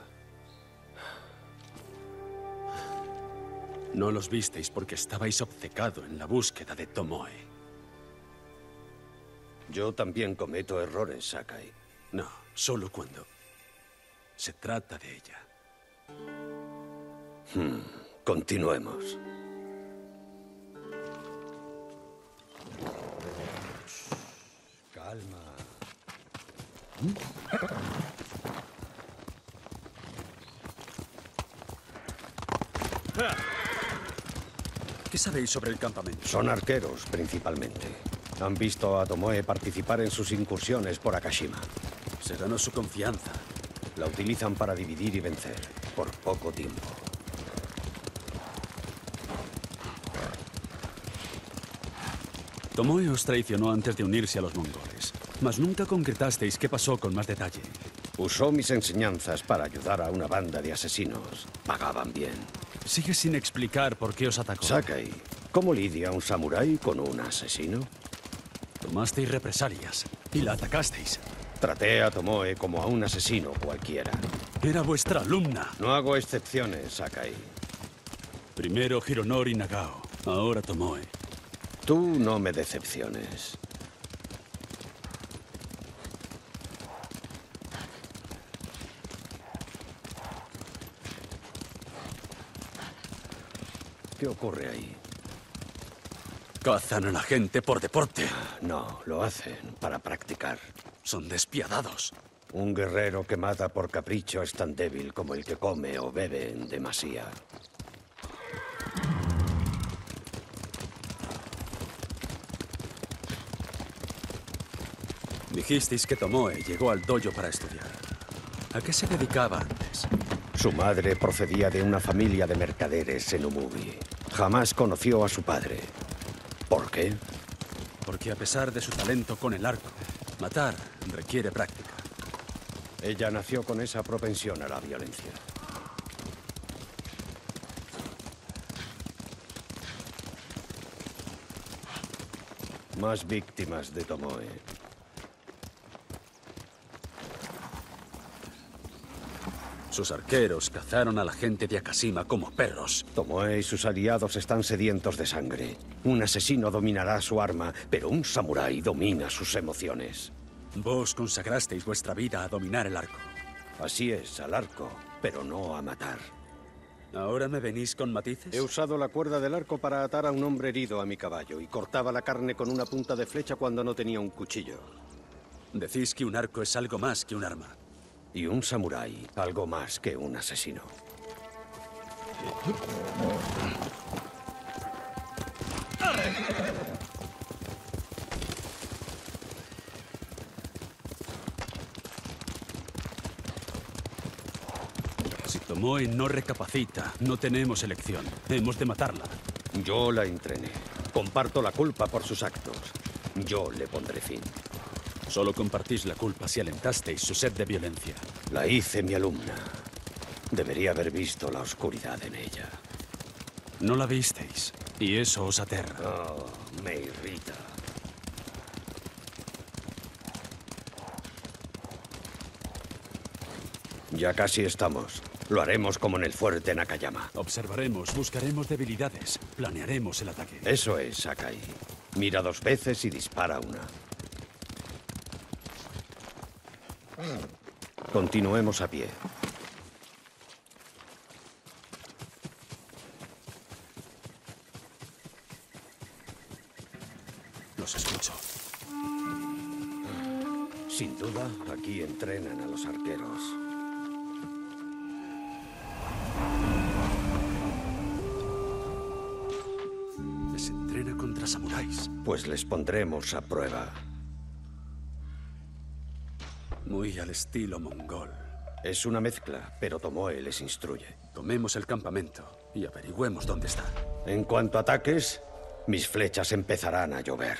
Speaker 2: No los visteis porque estabais obcecado en la búsqueda de Tomoe.
Speaker 6: Yo también cometo errores, Sakai.
Speaker 2: No, solo cuando se trata de ella.
Speaker 6: Hmm, continuemos.
Speaker 1: Calma.
Speaker 2: ¿Qué sabéis sobre el campamento?
Speaker 6: Son arqueros, principalmente. Han visto a Tomoe participar en sus incursiones por Akashima.
Speaker 2: Se ganó su confianza.
Speaker 6: La utilizan para dividir y vencer, por poco tiempo.
Speaker 2: Tomoe os traicionó antes de unirse a los mongoles, mas nunca concretasteis qué pasó con más detalle.
Speaker 6: Usó mis enseñanzas para ayudar a una banda de asesinos. Pagaban bien.
Speaker 2: Sigue sin explicar por qué os atacó.
Speaker 6: Sakai, ¿cómo lidia un samurái con un asesino?
Speaker 2: Tomasteis represalias y la atacasteis.
Speaker 6: Traté a Tomoe como a un asesino cualquiera.
Speaker 2: Era vuestra alumna.
Speaker 6: No hago excepciones, Sakai.
Speaker 2: Primero Hironori Nagao, ahora Tomoe.
Speaker 6: Tú no me decepciones. ¿Qué ocurre ahí?
Speaker 2: Cazan a la gente por deporte.
Speaker 6: No, lo hacen para practicar.
Speaker 2: Son despiadados.
Speaker 6: Un guerrero que mata por capricho es tan débil como el que come o bebe en demasía.
Speaker 2: Dijisteis que Tomoe llegó al dojo para estudiar. ¿A qué se dedicaba antes?
Speaker 6: Su madre procedía de una familia de mercaderes en Umubi. Jamás conoció a su padre. ¿Por qué?
Speaker 2: Porque a pesar de su talento con el arco, matar requiere práctica.
Speaker 6: Ella nació con esa propensión a la violencia. Más víctimas de Tomoe.
Speaker 2: Sus arqueros cazaron a la gente de Akashima como perros.
Speaker 6: Tomoe y sus aliados están sedientos de sangre. Un asesino dominará su arma, pero un samurái domina sus emociones.
Speaker 2: Vos consagrasteis vuestra vida a dominar el arco.
Speaker 6: Así es, al arco, pero no a matar.
Speaker 2: ¿Ahora me venís con matices?
Speaker 6: He usado la cuerda del arco para atar a un hombre herido a mi caballo y cortaba la carne con una punta de flecha cuando no tenía un cuchillo.
Speaker 2: Decís que un arco es algo más que un arma.
Speaker 6: Y un samurái, algo más que un asesino.
Speaker 2: Si Tomoe no recapacita, no tenemos elección. Hemos de matarla.
Speaker 6: Yo la entrené. Comparto la culpa por sus actos. Yo le pondré fin.
Speaker 2: Solo compartís la culpa si alentasteis su sed de violencia.
Speaker 6: La hice mi alumna. Debería haber visto la oscuridad en ella.
Speaker 2: No la visteis, y eso os aterra.
Speaker 6: Oh, me irrita. Ya casi estamos. Lo haremos como en el fuerte Nakayama.
Speaker 2: Observaremos, buscaremos debilidades, planearemos el ataque.
Speaker 6: Eso es, Sakai. Mira dos veces y dispara una. Continuemos a pie.
Speaker 2: Los escucho.
Speaker 6: Sin duda, aquí entrenan a los arqueros.
Speaker 2: Les entrena contra samuráis.
Speaker 6: Pues les pondremos a prueba.
Speaker 2: Muy al estilo mongol.
Speaker 6: Es una mezcla, pero Tomoe les instruye.
Speaker 2: Tomemos el campamento y averigüemos dónde está.
Speaker 6: En cuanto ataques, mis flechas empezarán a llover.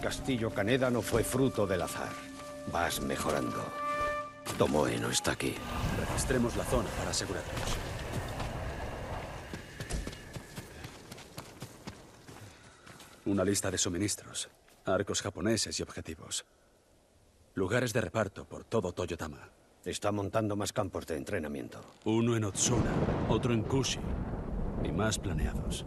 Speaker 6: Castillo Caneda no fue fruto del azar. Vas mejorando. Tomoe no está aquí.
Speaker 2: Registremos la zona para asegurarnos. Una lista de suministros, arcos japoneses y objetivos. Lugares de reparto por todo Toyotama.
Speaker 6: Está montando más campos de entrenamiento.
Speaker 2: Uno en Otsuna, otro en Kushi. Y más planeados.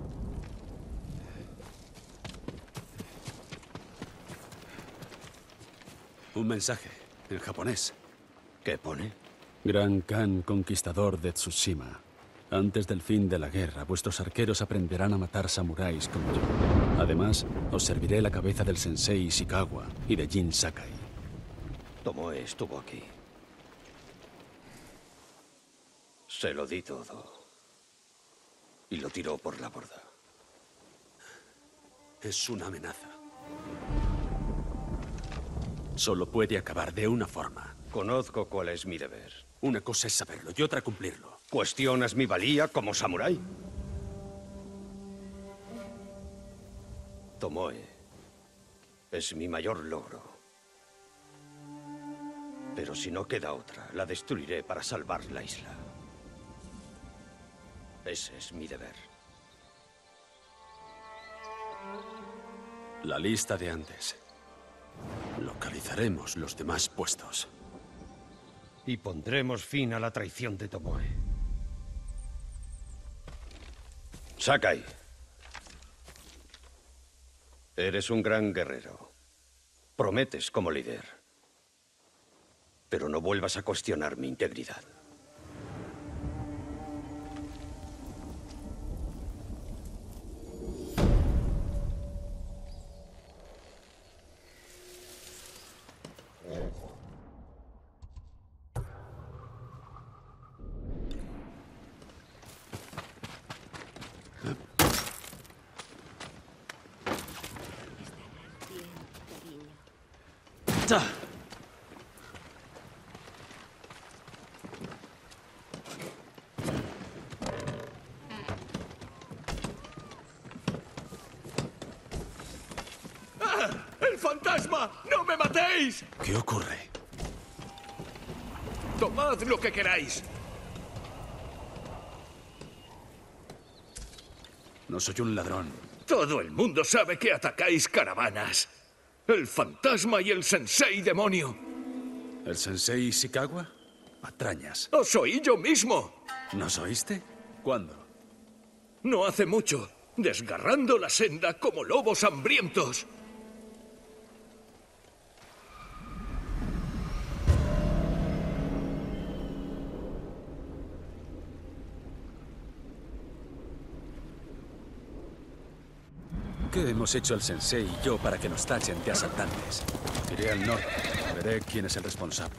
Speaker 2: Un mensaje, en japonés.
Speaker 6: ¿Qué pone?
Speaker 2: Gran Khan, conquistador de Tsushima. Antes del fin de la guerra, vuestros arqueros aprenderán a matar samuráis como yo. Además, os serviré la cabeza del sensei Ishikawa y de Jin Sakai.
Speaker 6: Tomoe estuvo aquí. Se lo di todo. Y lo tiró por la borda.
Speaker 2: Es una amenaza. Solo puede acabar de una forma.
Speaker 6: Conozco cuál es mi deber.
Speaker 2: Una cosa es saberlo y otra cumplirlo.
Speaker 6: ¿Cuestionas mi valía como samurái? Tomoe es mi mayor logro. Pero si no queda otra, la destruiré para salvar la isla. Ese es mi deber.
Speaker 2: La lista de antes. Localizaremos los demás puestos.
Speaker 6: Y pondremos fin a la traición de Tomoe. Sakai. Eres un gran guerrero. Prometes como líder. Pero no vuelvas a cuestionar mi integridad.
Speaker 8: Queráis.
Speaker 2: No soy un ladrón.
Speaker 8: Todo el mundo sabe que atacáis caravanas. El fantasma y el sensei demonio.
Speaker 2: ¿El sensei Ishikawa? Patrañas.
Speaker 8: Os oí yo mismo.
Speaker 2: ¿Nos oíste? ¿Cuándo?
Speaker 8: No hace mucho. Desgarrando la senda como lobos hambrientos.
Speaker 2: Hemos hecho el sensei y yo para que nos tachen de asaltantes? Iré al norte. Veré quién es el responsable.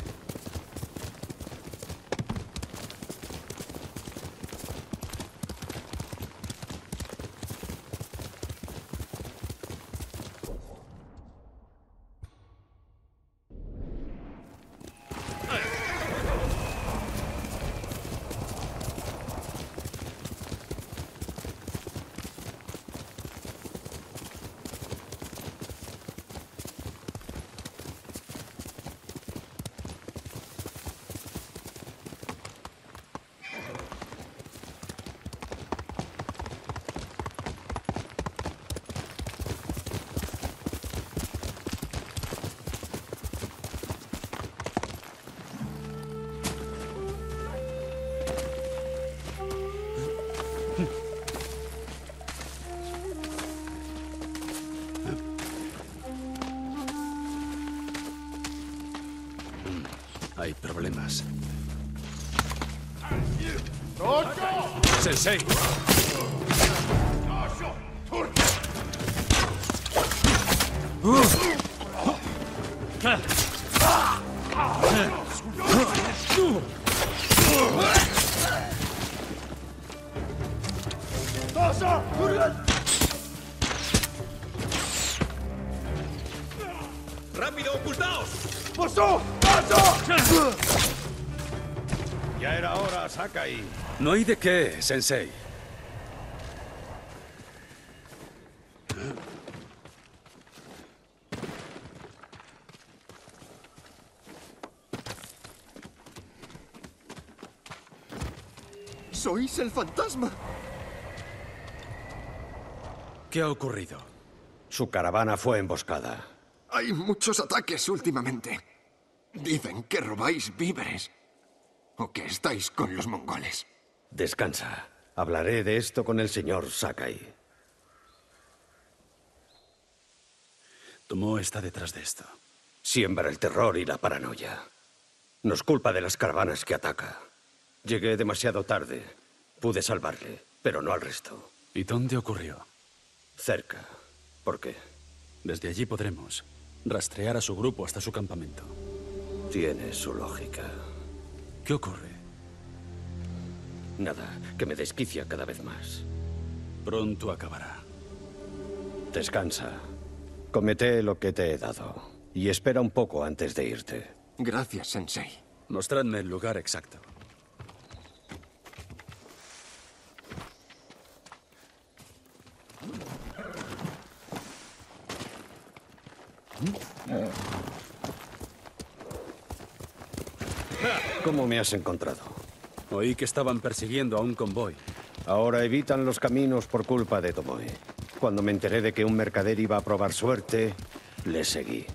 Speaker 2: De qué, Sensei.
Speaker 11: ¿Sois el fantasma?
Speaker 2: ¿Qué ha ocurrido?
Speaker 6: Su caravana fue emboscada.
Speaker 11: Hay muchos ataques últimamente. Dicen que robáis víveres. O que estáis con los mongoles.
Speaker 6: Descansa. Hablaré de esto con el señor Sakai.
Speaker 2: Tomo está detrás de esto.
Speaker 6: Siembra el terror y la paranoia. Nos culpa de las caravanas que ataca. Llegué demasiado tarde. Pude salvarle, pero no al resto.
Speaker 2: ¿Y dónde ocurrió?
Speaker 6: Cerca. ¿Por qué?
Speaker 2: Desde allí podremos rastrear a su grupo hasta su campamento.
Speaker 6: Tiene su lógica.
Speaker 2: ¿Qué ocurre?
Speaker 6: Nada, que me desquicia cada vez más.
Speaker 2: Pronto acabará.
Speaker 6: Descansa. Comete lo que te he dado. Y espera un poco antes de irte.
Speaker 11: Gracias, Sensei.
Speaker 2: Mostradme el lugar exacto.
Speaker 6: ¿Cómo me has encontrado?
Speaker 2: Oí que estaban persiguiendo a un convoy.
Speaker 6: Ahora evitan los caminos por culpa de Tomoe. Cuando me enteré de que un mercader iba a probar suerte, le seguí.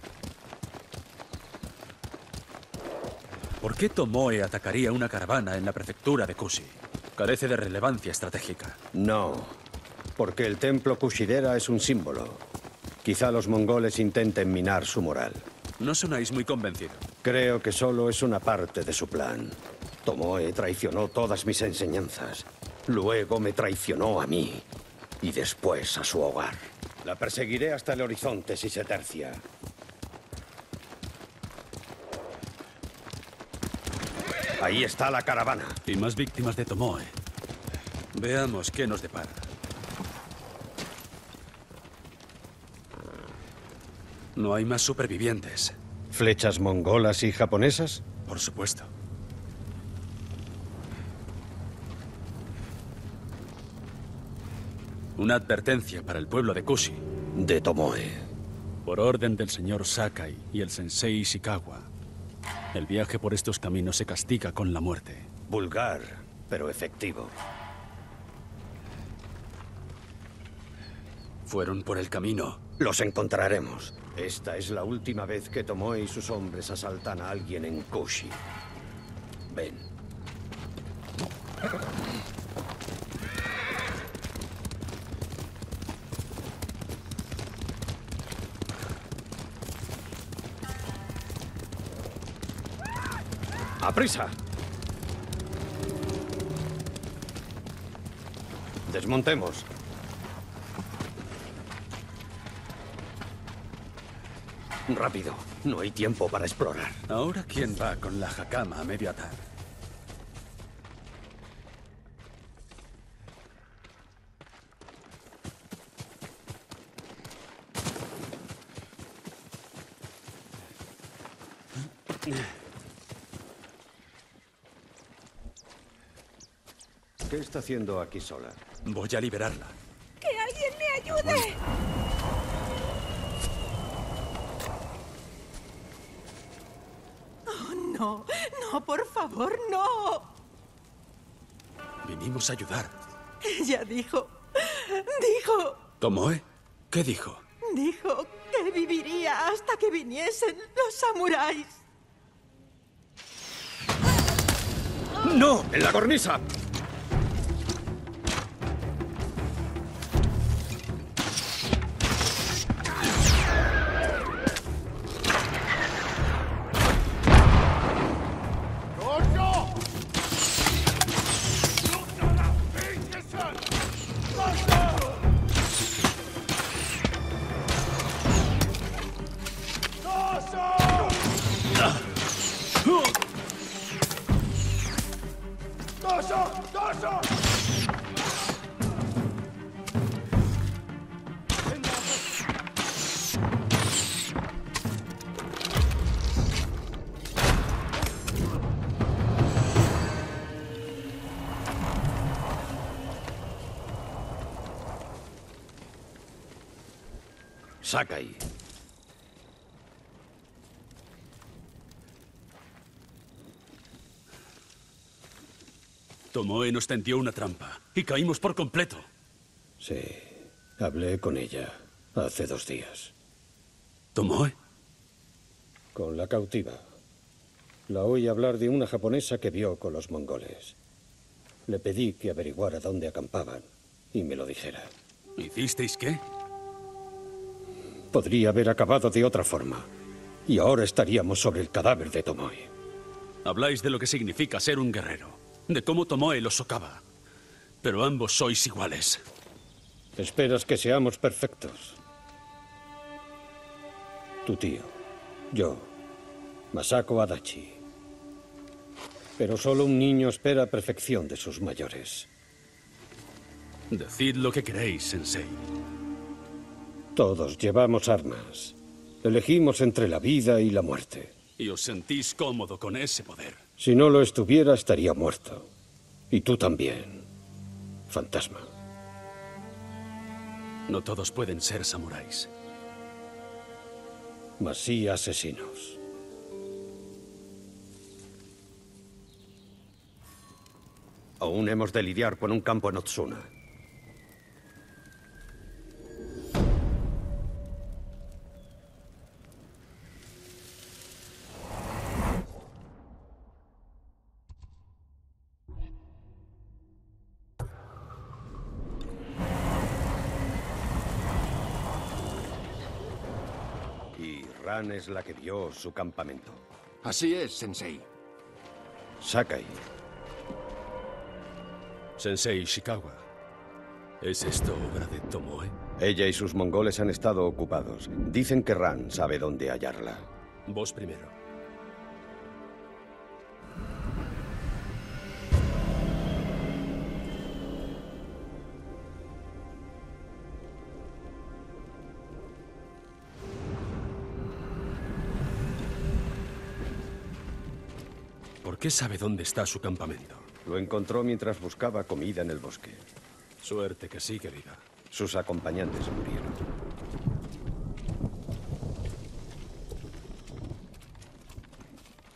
Speaker 2: ¿Por qué Tomoe atacaría una caravana en la prefectura de Kushi? Carece de relevancia estratégica.
Speaker 6: No, porque el templo Kushidera es un símbolo. Quizá los mongoles intenten minar su moral.
Speaker 2: No sonáis muy convencido.
Speaker 6: Creo que solo es una parte de su plan. Tomoe traicionó todas mis enseñanzas. Luego me traicionó a mí. Y después a su hogar. La perseguiré hasta el horizonte si se tercia. Ahí está la caravana.
Speaker 2: Y más víctimas de Tomoe. Veamos qué nos depara. No hay más supervivientes.
Speaker 6: ¿Flechas mongolas y japonesas?
Speaker 2: Por supuesto. Una advertencia para el pueblo de Kushi.
Speaker 6: De Tomoe.
Speaker 2: Por orden del señor Sakai y el sensei Ishikawa, el viaje por estos caminos se castiga con la muerte.
Speaker 6: Vulgar, pero efectivo.
Speaker 2: Fueron por el camino.
Speaker 6: Los encontraremos. Esta es la última vez que Tomoe y sus hombres asaltan a alguien en Kushi. Ven. ¡A prisa! Desmontemos. Rápido. No hay tiempo para explorar.
Speaker 2: Ahora, ¿quién va con la jacama a medio atar?
Speaker 6: Haciendo aquí sola?
Speaker 2: Voy a liberarla.
Speaker 4: ¡Que alguien me ayude! Oh, no, no, por favor, no.
Speaker 2: Vinimos a ayudar.
Speaker 4: Ella dijo, dijo,
Speaker 2: ¿Tomoe? ¿Qué dijo?
Speaker 4: dijo que viviría hasta que viniesen los samuráis.
Speaker 6: ¡No! ¡En la cornisa! Sakai.
Speaker 2: Tomoe nos tendió una trampa y caímos por completo.
Speaker 6: Sí, hablé con ella hace dos días.
Speaker 2: ¿Tomoe?
Speaker 6: Con la cautiva. La oí hablar de una japonesa que vio con los mongoles. Le pedí que averiguara dónde acampaban y me lo dijera.
Speaker 2: ¿Hicisteis qué?
Speaker 6: Podría haber acabado de otra forma. Y ahora estaríamos sobre el cadáver de Tomoe.
Speaker 2: Habláis de lo que significa ser un guerrero, de cómo Tomoe lo socava. Pero ambos sois iguales.
Speaker 6: Esperas que seamos perfectos. Tu tío, yo, Masako Adachi. Pero solo un niño espera perfección de sus mayores.
Speaker 2: Decid lo que queréis, Sensei.
Speaker 6: Todos llevamos armas. Elegimos entre la vida y la muerte.
Speaker 2: Y os sentís cómodo con ese poder.
Speaker 6: Si no lo estuviera, estaría muerto. Y tú también, fantasma.
Speaker 2: No todos pueden ser samuráis.
Speaker 6: Mas sí asesinos. Aún hemos de lidiar con un campo en Otsuna. Es la que vio su campamento.
Speaker 11: Así es, Sensei.
Speaker 6: Sakai.
Speaker 2: Sensei Ishikawa. ¿Es esto obra de Tomoe?
Speaker 6: Ella y sus mongoles han estado ocupados. Dicen que Ran sabe dónde hallarla.
Speaker 2: Vos primero. Qué sabe dónde está su campamento?
Speaker 6: Lo encontró mientras buscaba comida en el bosque.
Speaker 2: Suerte que sigue viva.
Speaker 6: Sus acompañantes murieron.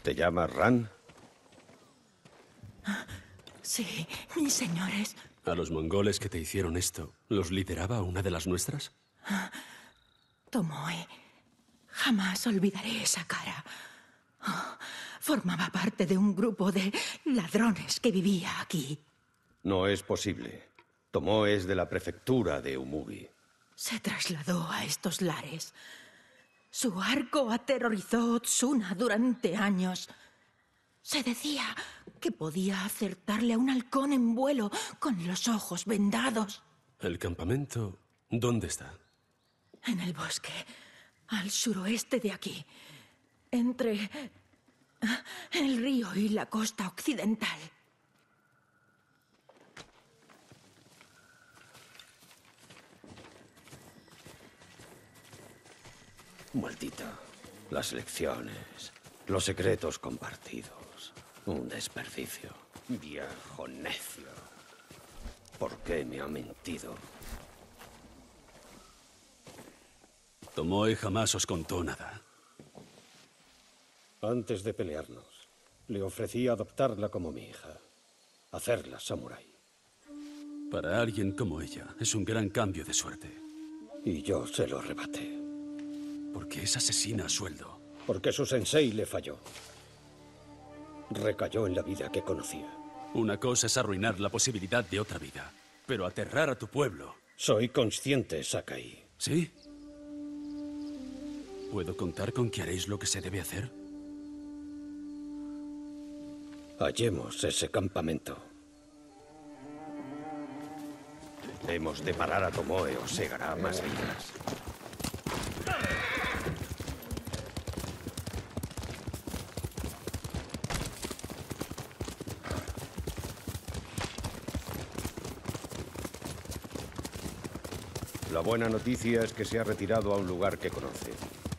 Speaker 6: ¿Te llamas Ran?
Speaker 4: Sí, mis señores.
Speaker 2: ¿A los mongoles que te hicieron esto, los lideraba una de las nuestras?
Speaker 4: Tomoe. Jamás olvidaré esa cara. Oh, formaba parte de un grupo de ladrones que vivía aquí.
Speaker 6: No es posible. Tomoe es de la prefectura de Umugi.
Speaker 4: Se trasladó a estos lares. Su arco aterrorizó Tsuna durante años. Se decía que podía acertarle a un halcón en vuelo con los ojos vendados.
Speaker 2: ¿El campamento dónde está?
Speaker 4: En el bosque, al suroeste de aquí, entre el río y la costa occidental.
Speaker 6: Maldito. Las lecciones, los secretos compartidos. Un desperdicio. Viejo necio. ¿Por qué me ha mentido?
Speaker 2: Tomoe jamás os contó nada.
Speaker 6: Antes de pelearnos, le ofrecí adoptarla como mi hija. Hacerla samurái.
Speaker 2: Para alguien como ella, es un gran cambio de suerte.
Speaker 6: Y yo se lo arrebaté.
Speaker 2: ¿Por qué es asesina a sueldo?
Speaker 6: Porque su sensei le falló. Recayó en la vida que conocía.
Speaker 2: Una cosa es arruinar la posibilidad de otra vida, pero aterrar a tu pueblo.
Speaker 6: Soy consciente, Sakai.
Speaker 2: ¿Sí? ¿Puedo contar con que haréis lo que se debe hacer?
Speaker 6: Hallemos ese campamento. Hemos de parar a Tomoe o se más vidas. La buena noticia es que se ha retirado a un lugar que conoce.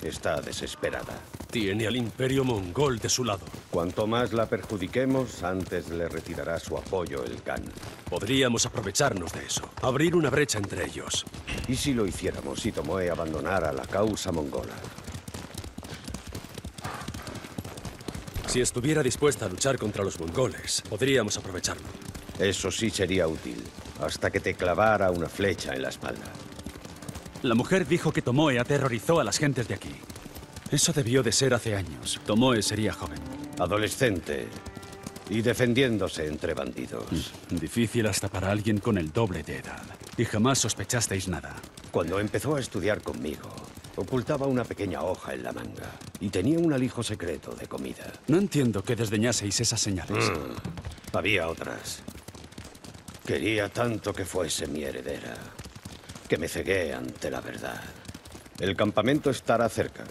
Speaker 6: Está desesperada.
Speaker 12: Tiene al imperio mongol de su lado.
Speaker 6: Cuanto más la perjudiquemos, antes le retirará su apoyo el Khan.
Speaker 12: Podríamos aprovecharnos de eso. Abrir una brecha entre ellos.
Speaker 6: ¿Y si lo hiciéramos si Tomoe abandonara la causa mongola?
Speaker 12: Si estuviera dispuesta a luchar contra los mongoles, podríamos aprovecharlo.
Speaker 6: Eso sí sería útil, hasta que te clavara una flecha en la espalda.
Speaker 2: La mujer dijo que Tomoe aterrorizó a las gentes de aquí. Eso debió de ser hace años. Tomoe sería joven.
Speaker 6: Adolescente. Y defendiéndose entre bandidos.
Speaker 2: Mm, difícil hasta para alguien con el doble de edad. Y jamás sospechasteis nada.
Speaker 6: Cuando empezó a estudiar conmigo, ocultaba una pequeña hoja en la manga. Y tenía un alijo secreto de comida.
Speaker 2: No entiendo que desdeñaseis esas señales.
Speaker 6: Mm, había otras. Quería tanto que fuese mi heredera, que me cegué ante la verdad. El campamento estará cerca.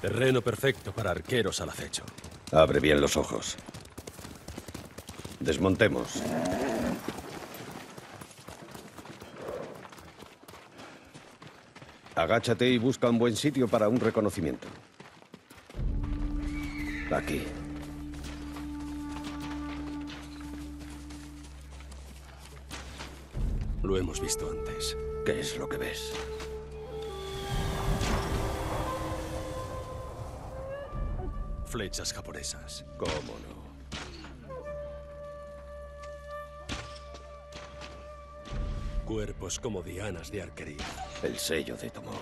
Speaker 12: Terreno perfecto para arqueros al acecho.
Speaker 6: Abre bien los ojos. Desmontemos. Agáchate y busca un buen sitio para un reconocimiento. Aquí.
Speaker 12: Lo hemos visto antes.
Speaker 6: ¿Qué es lo que ves?
Speaker 12: Flechas japonesas.
Speaker 6: ¿Cómo no?
Speaker 12: Cuerpos como dianas de arquería.
Speaker 6: El sello de Tomoe.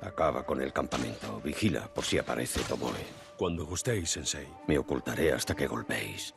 Speaker 6: Acaba con el campamento. Vigila por si aparece Tomoe.
Speaker 12: Cuando gustéis, Sensei.
Speaker 6: Me ocultaré hasta que golpeéis.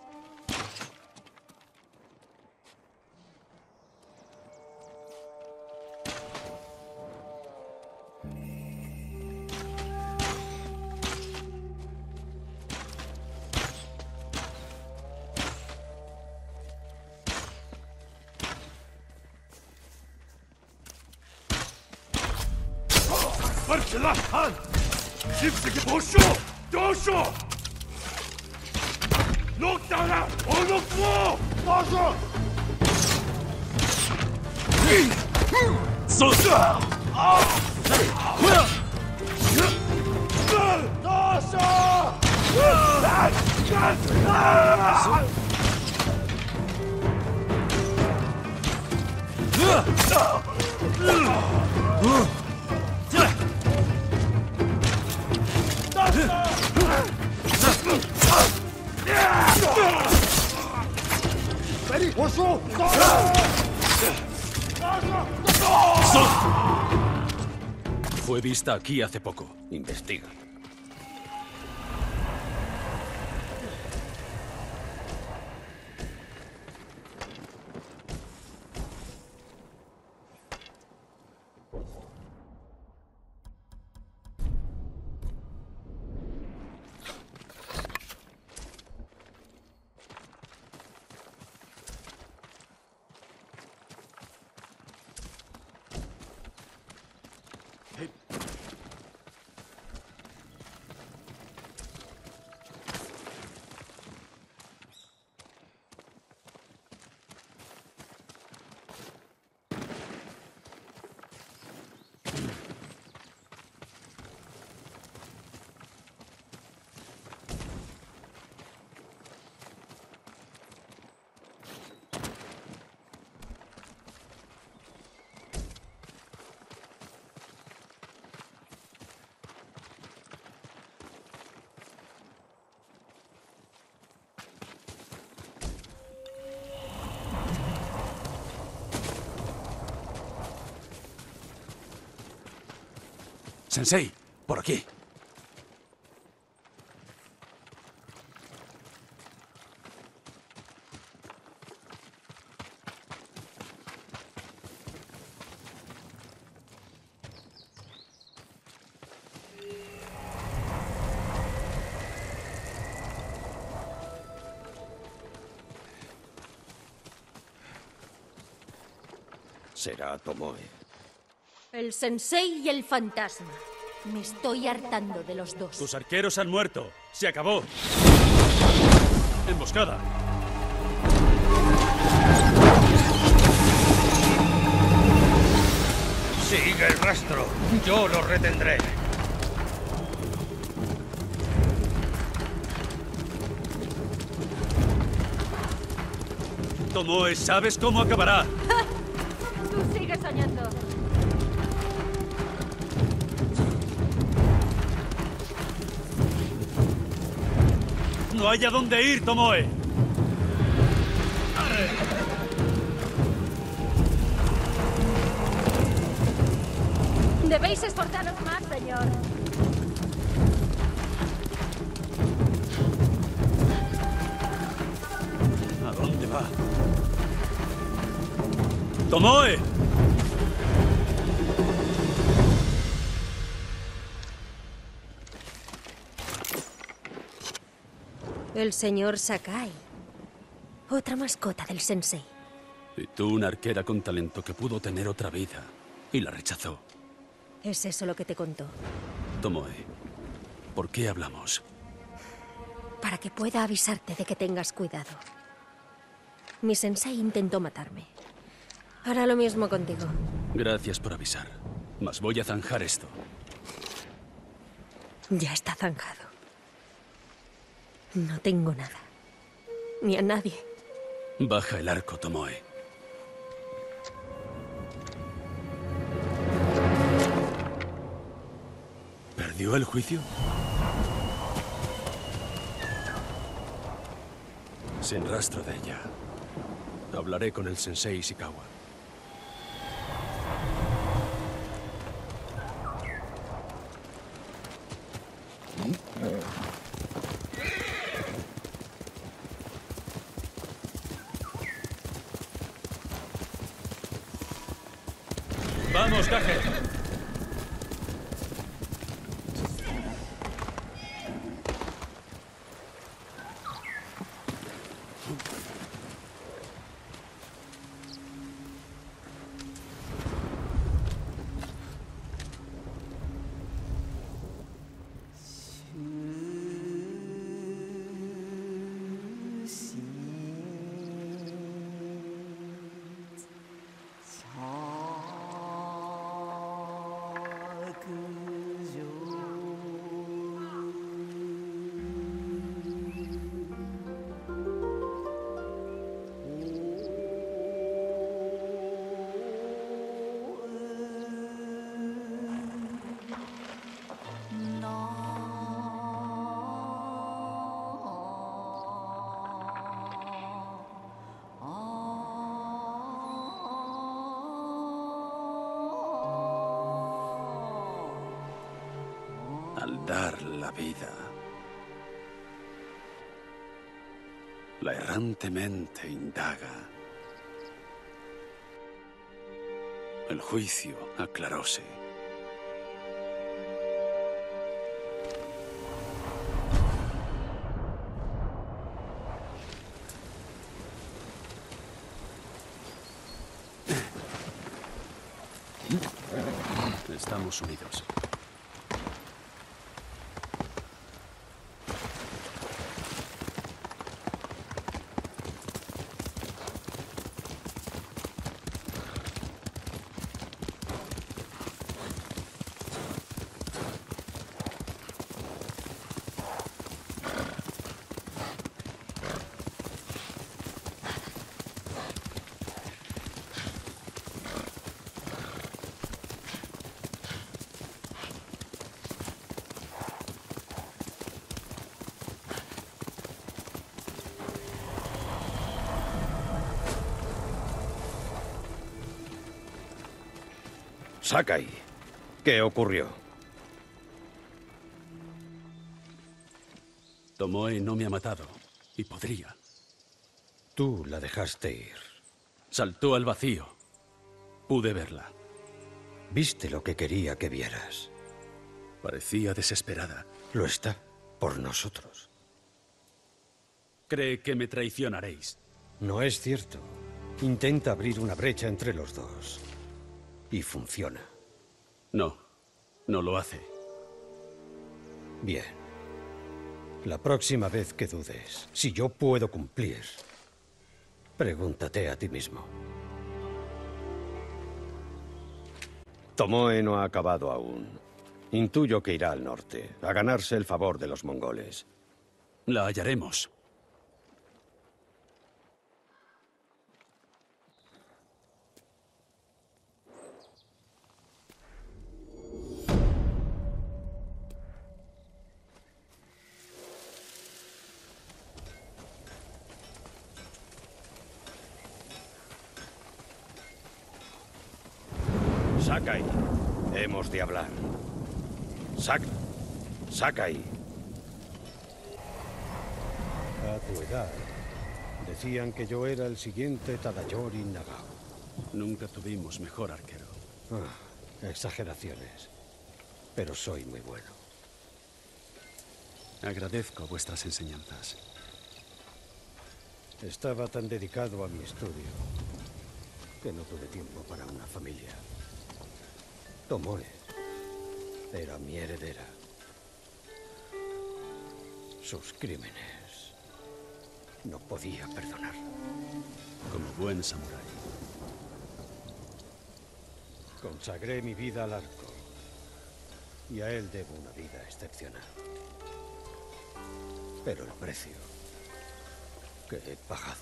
Speaker 12: Vista aquí hace poco.
Speaker 6: Investiga.
Speaker 2: Sensei, por aquí.
Speaker 6: Será Tomoe.
Speaker 3: El sensei y el fantasma. Me estoy hartando de los dos.
Speaker 2: Tus arqueros han muerto. Se acabó. Emboscada.
Speaker 13: Sigue el rastro. Yo lo retendré.
Speaker 2: Tomoe, ¿sabes cómo acabará? No hay a dónde ir, Tomoe.
Speaker 3: Debéis esforzaros más, señor.
Speaker 2: ¿A dónde va? ¡Tomoe!
Speaker 14: El señor Sakai. Otra mascota del sensei.
Speaker 2: Y tú, una arquera con talento que pudo tener otra vida. Y la rechazó.
Speaker 14: ¿Es eso lo que te contó?
Speaker 2: Tomoe, ¿por qué hablamos?
Speaker 14: Para que pueda avisarte de que tengas cuidado. Mi sensei intentó matarme. Hará lo mismo contigo.
Speaker 2: Gracias por avisar. Mas voy a zanjar esto.
Speaker 14: Ya está zanjado. No tengo nada. Ni a nadie.
Speaker 2: Baja el arco, Tomoe. ¿Perdió el juicio? Sin rastro de ella. Hablaré con el sensei Ishikawa. ¡Vamos, Danke. Juicio aclaróse.
Speaker 6: Sakai, ¿qué ocurrió?
Speaker 2: Tomoe no me ha matado. Y podría.
Speaker 6: Tú la dejaste ir.
Speaker 2: Saltó al vacío. Pude verla.
Speaker 6: Viste lo que quería que vieras.
Speaker 2: Parecía desesperada.
Speaker 6: Lo está, por nosotros.
Speaker 2: Cree que me traicionaréis.
Speaker 6: No es cierto. Intenta abrir una brecha entre los dos. Y funciona.
Speaker 2: No, no lo hace.
Speaker 6: Bien. La próxima vez que dudes, si yo puedo cumplir, pregúntate a ti mismo. Tomoe no ha acabado aún. Intuyo que irá al norte, a ganarse el favor de los mongoles.
Speaker 2: La hallaremos.
Speaker 6: Sakai, hemos de hablar. Sak... Sakai. A tu edad, decían que yo era el siguiente Tadayori Nagao.
Speaker 2: Nunca tuvimos mejor arquero.
Speaker 6: Ah, exageraciones. Pero soy muy bueno.
Speaker 2: Agradezco vuestras enseñanzas.
Speaker 6: Estaba tan dedicado a mi estudio que no tuve tiempo para una familia. Tomoe era mi heredera. Sus crímenes no podía perdonar.
Speaker 2: Como buen samurái.
Speaker 6: Consagré mi vida al arco. Y a él debo una vida excepcional. Pero el precio que he pagado.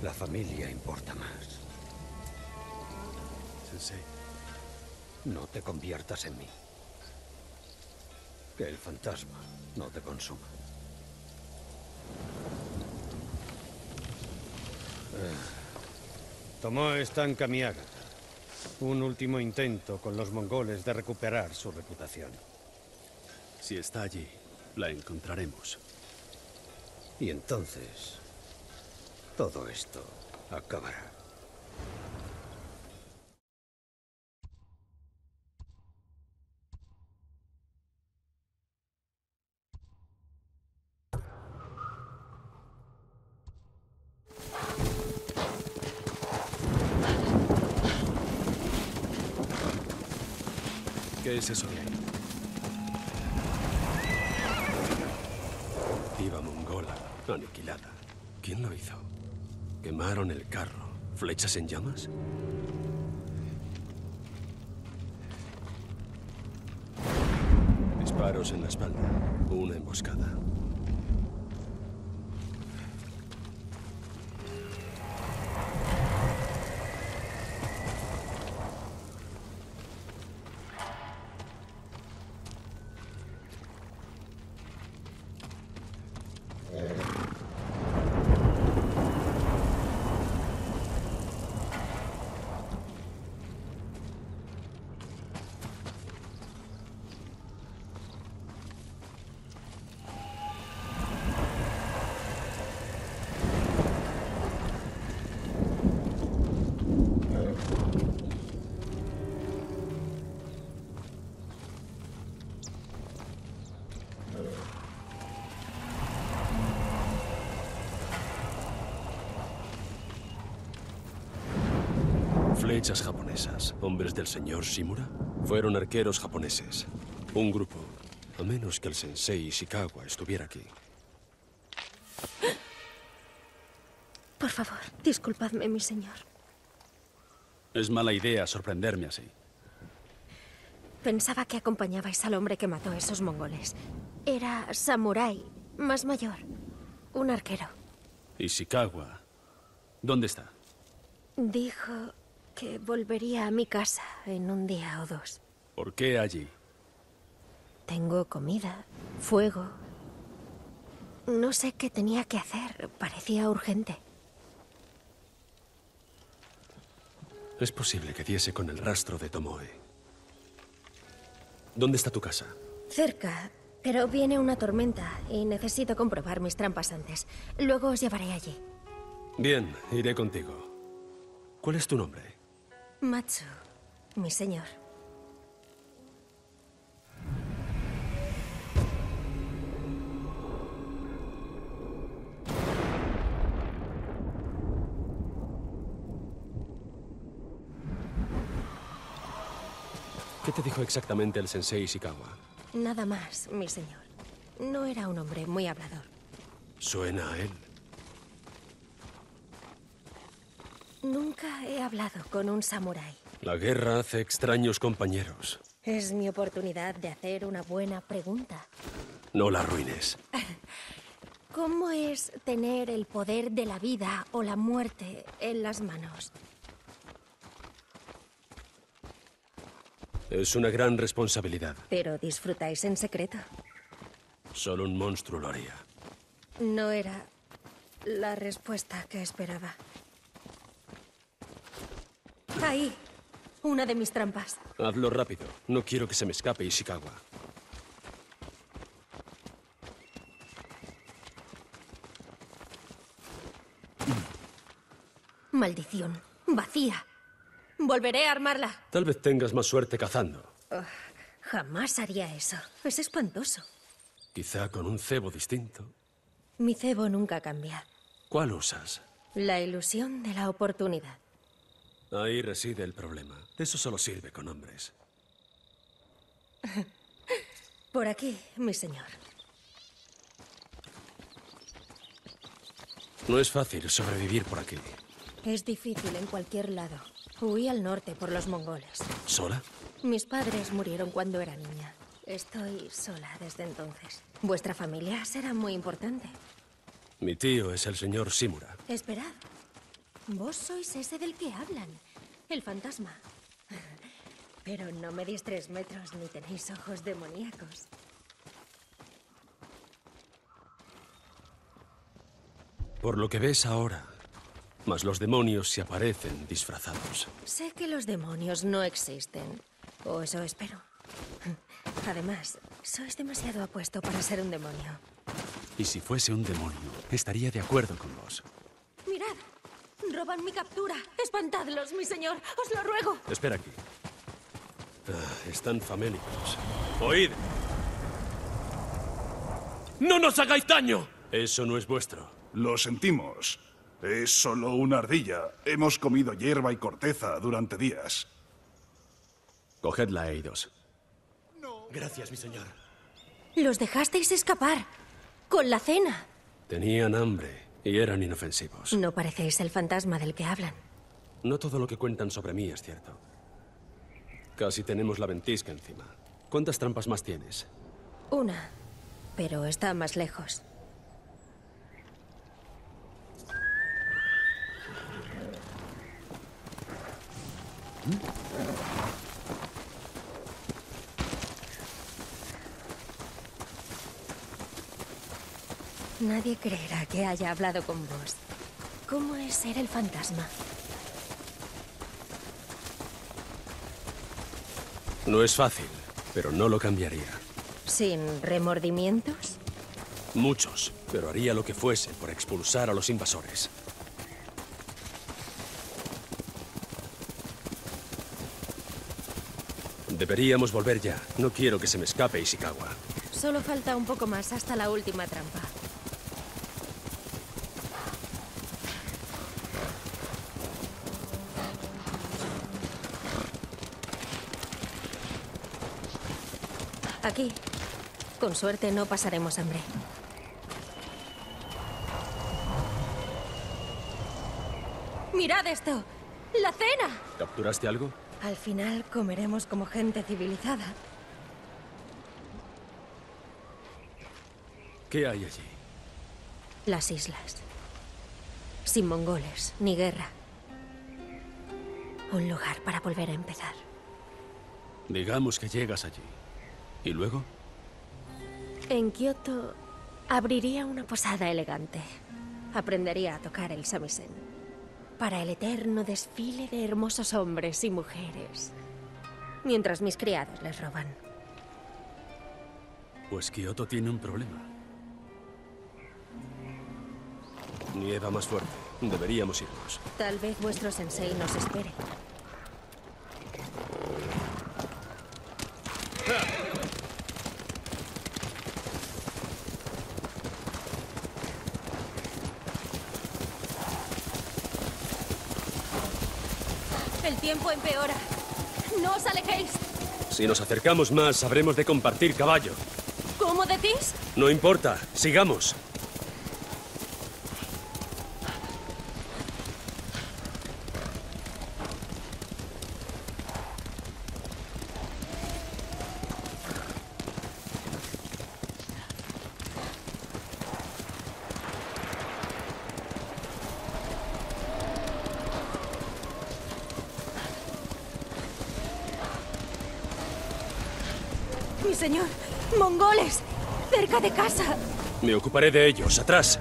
Speaker 6: La familia importa más.
Speaker 2: Sensei.
Speaker 6: No te conviertas en mí. Que el fantasma no te consuma. Ah. Tomó estanca Miaga. Un último intento con los mongoles de recuperar su reputación.
Speaker 2: Si está allí, la encontraremos.
Speaker 6: Y entonces, todo esto acabará.
Speaker 2: ¿Qué es eso mongola, aniquilada. ¿Quién lo hizo? ¿Quemaron el carro? ¿Flechas en llamas? Disparos en la espalda. Una emboscada. Flechas japonesas. ¿Hombres del señor Shimura? Fueron arqueros japoneses. Un grupo. A menos que el sensei Ishikawa estuviera aquí.
Speaker 14: Por favor, disculpadme, mi señor.
Speaker 2: Es mala idea sorprenderme así.
Speaker 14: Pensaba que acompañabais al hombre que mató a esos mongoles. Era samurái, más mayor. Un arquero.
Speaker 2: Ishikawa. ¿Dónde está?
Speaker 14: Dijo que volvería a mi casa en un día o dos.
Speaker 2: ¿Por qué allí?
Speaker 14: Tengo comida, fuego. No sé qué tenía que hacer. Parecía urgente.
Speaker 2: Es posible que diese con el rastro de Tomoe. ¿Dónde está tu casa?
Speaker 14: Cerca, pero viene una tormenta y necesito comprobar mis trampas antes. Luego os llevaré allí.
Speaker 2: Bien, iré contigo. ¿Cuál es tu nombre?
Speaker 14: Matsu, mi señor.
Speaker 2: ¿Qué te dijo exactamente el sensei Ishikawa?
Speaker 14: Nada más, mi señor. No era un hombre muy hablador.
Speaker 2: Suena a él.
Speaker 14: Nunca he hablado con un samurái.
Speaker 2: La guerra hace extraños compañeros.
Speaker 14: Es mi oportunidad de hacer una buena pregunta.
Speaker 2: No la arruines.
Speaker 14: ¿Cómo es tener el poder de la vida o la muerte en las manos?
Speaker 2: Es una gran responsabilidad.
Speaker 14: Pero disfrutáis en secreto.
Speaker 2: Solo un monstruo lo haría.
Speaker 14: No era la respuesta que esperaba. Ahí. Una de mis trampas.
Speaker 2: Hazlo rápido. No quiero que se me escape Ishikawa.
Speaker 14: Maldición. Vacía. Volveré a armarla.
Speaker 2: Tal vez tengas más suerte cazando.
Speaker 14: Jamás haría eso. Es espantoso.
Speaker 2: Quizá con un cebo distinto.
Speaker 14: Mi cebo nunca cambia.
Speaker 2: ¿Cuál usas?
Speaker 14: La ilusión de la oportunidad.
Speaker 2: Ahí reside el problema. Eso solo sirve con hombres.
Speaker 14: Por aquí, mi señor.
Speaker 2: No es fácil sobrevivir por aquí.
Speaker 14: Es difícil en cualquier lado. Huí al norte por los mongoles.
Speaker 2: ¿Sola?
Speaker 14: Mis padres murieron cuando era niña. Estoy sola desde entonces. Vuestra familia será muy importante.
Speaker 2: Mi tío es el señor Simura.
Speaker 14: Esperad. Vos sois ese del que hablan. El fantasma. Pero no medís tres metros ni tenéis ojos demoníacos.
Speaker 2: Por lo que ves ahora, mas los demonios se aparecen disfrazados.
Speaker 14: Sé que los demonios no existen. O eso espero. Además, sois demasiado apuesto para ser un demonio.
Speaker 15: Y si fuese un demonio, estaría de acuerdo con vos.
Speaker 14: Mirad. Roban mi captura. Espantadlos, mi señor. Os lo ruego.
Speaker 2: Espera aquí. Ah, están famélicos. ¡Oíd! ¡No nos hagáis daño! Eso no es vuestro.
Speaker 16: Lo sentimos. Es solo una ardilla. Hemos comido hierba y corteza durante días.
Speaker 15: Cogedla, Eidos.
Speaker 2: Gracias, mi señor.
Speaker 14: Los dejasteis escapar. Con la cena.
Speaker 2: Tenían hambre y eran inofensivos.
Speaker 14: No parecéis el fantasma del que hablan.
Speaker 2: No todo lo que cuentan sobre mí es cierto. Casi tenemos la ventisca encima. ¿Cuántas trampas más tienes?
Speaker 14: Una. Pero está más lejos. Nadie creerá que haya hablado con vos. ¿Cómo es ser el fantasma?
Speaker 2: No es fácil, pero no lo cambiaría.
Speaker 14: ¿Sin remordimientos?
Speaker 2: Muchos, pero haría lo que fuese por expulsar a los invasores. Deberíamos volver ya. No quiero que se me escape Ishikawa.
Speaker 14: Solo falta un poco más hasta la última trampa. Aquí. Con suerte no pasaremos hambre. ¡Mirad esto! ¡La cena!
Speaker 2: ¿Capturaste algo?
Speaker 14: Al final comeremos como gente civilizada.
Speaker 2: ¿Qué hay allí?
Speaker 14: Las islas. Sin mongoles, ni guerra. Un lugar para volver a empezar.
Speaker 2: Digamos que llegas allí. ¿Y luego?
Speaker 14: En Kioto abriría una posada elegante. Aprendería a tocar el samisen. Para el eterno desfile de hermosos hombres y mujeres. Mientras mis criados les roban.
Speaker 2: Pues Kioto tiene un problema. Nieva más fuerte. Deberíamos irnos.
Speaker 14: Tal vez vuestro sensei nos espere. El tiempo empeora. No os alejéis.
Speaker 2: Si nos acercamos más, habremos de compartir caballo.
Speaker 14: ¿Cómo decís?
Speaker 2: No importa. Sigamos.
Speaker 14: Mi señor, mongoles, cerca de casa.
Speaker 2: Me ocuparé de ellos. Atrás.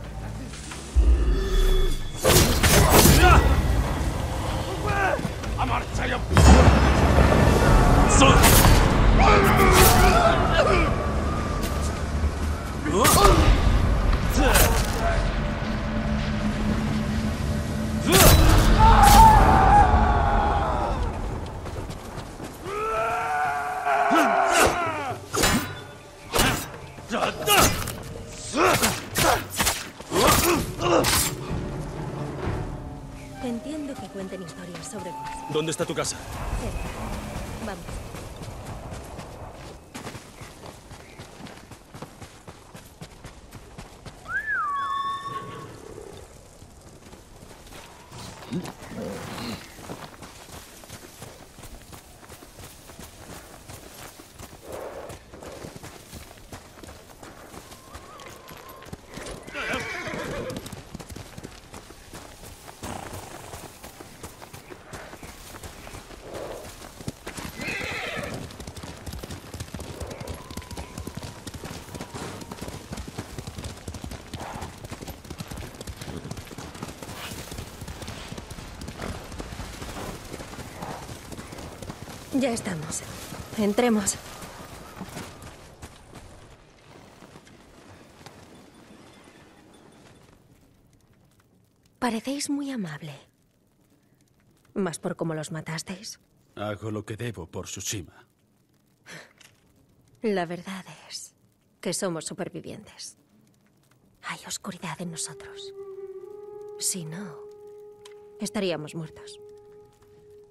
Speaker 10: Mm-hmm. Ya
Speaker 14: estamos. Entremos. Parecéis muy amable. Más por cómo los matasteis.
Speaker 2: Hago lo que debo por Tsushima.
Speaker 14: La verdad es que somos supervivientes. Hay oscuridad en nosotros. Si no, estaríamos muertos.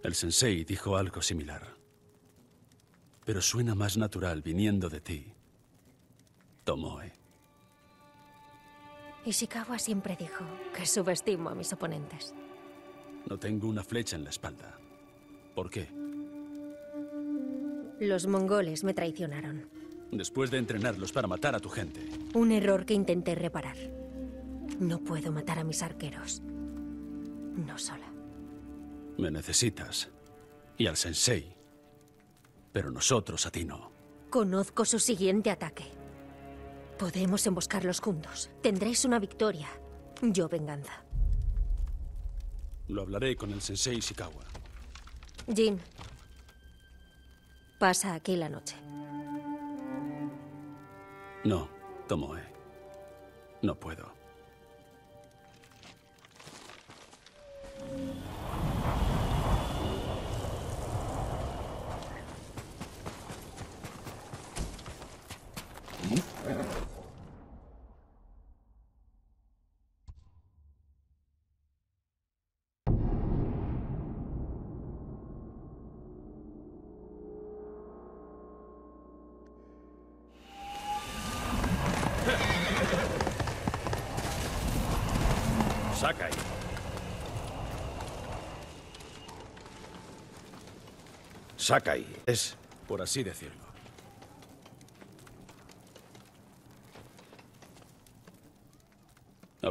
Speaker 2: El sensei dijo algo similar. Pero suena más natural viniendo de ti. Tomoe.
Speaker 14: Ishikawa siempre dijo que subestimo a mis oponentes.
Speaker 2: No tengo una flecha en la espalda. ¿Por qué?
Speaker 14: Los mongoles me traicionaron.
Speaker 2: Después de entrenarlos para matar a tu gente.
Speaker 14: Un error que intenté reparar. No puedo matar a mis arqueros. No sola.
Speaker 2: Me necesitas. Y al sensei. Pero nosotros a ti no.
Speaker 14: Conozco su siguiente ataque. Podemos emboscarlos juntos. Tendréis una victoria. Yo venganza.
Speaker 2: Lo hablaré con el sensei Ishikawa.
Speaker 14: Jin. Pasa aquí la noche.
Speaker 2: No, Tomoe. No puedo.
Speaker 6: Sakai. Sakai es...
Speaker 2: Por así decirlo.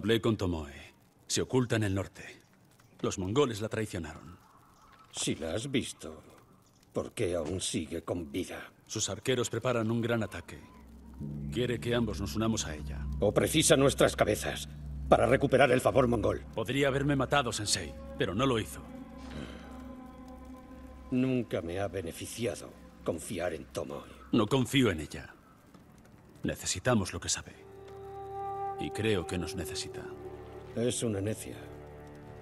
Speaker 2: Hablé con Tomoe. Se oculta en el norte. Los mongoles la traicionaron.
Speaker 6: Si la has visto, ¿por qué aún sigue con vida?
Speaker 2: Sus arqueros preparan un gran ataque. Quiere que ambos nos unamos a ella.
Speaker 6: O precisa nuestras cabezas para recuperar el favor mongol.
Speaker 2: Podría haberme matado, Sensei, pero no lo hizo.
Speaker 6: Nunca me ha beneficiado confiar en Tomoe.
Speaker 2: No confío en ella. Necesitamos lo que sabe. Y creo que nos necesita.
Speaker 6: Es una necia.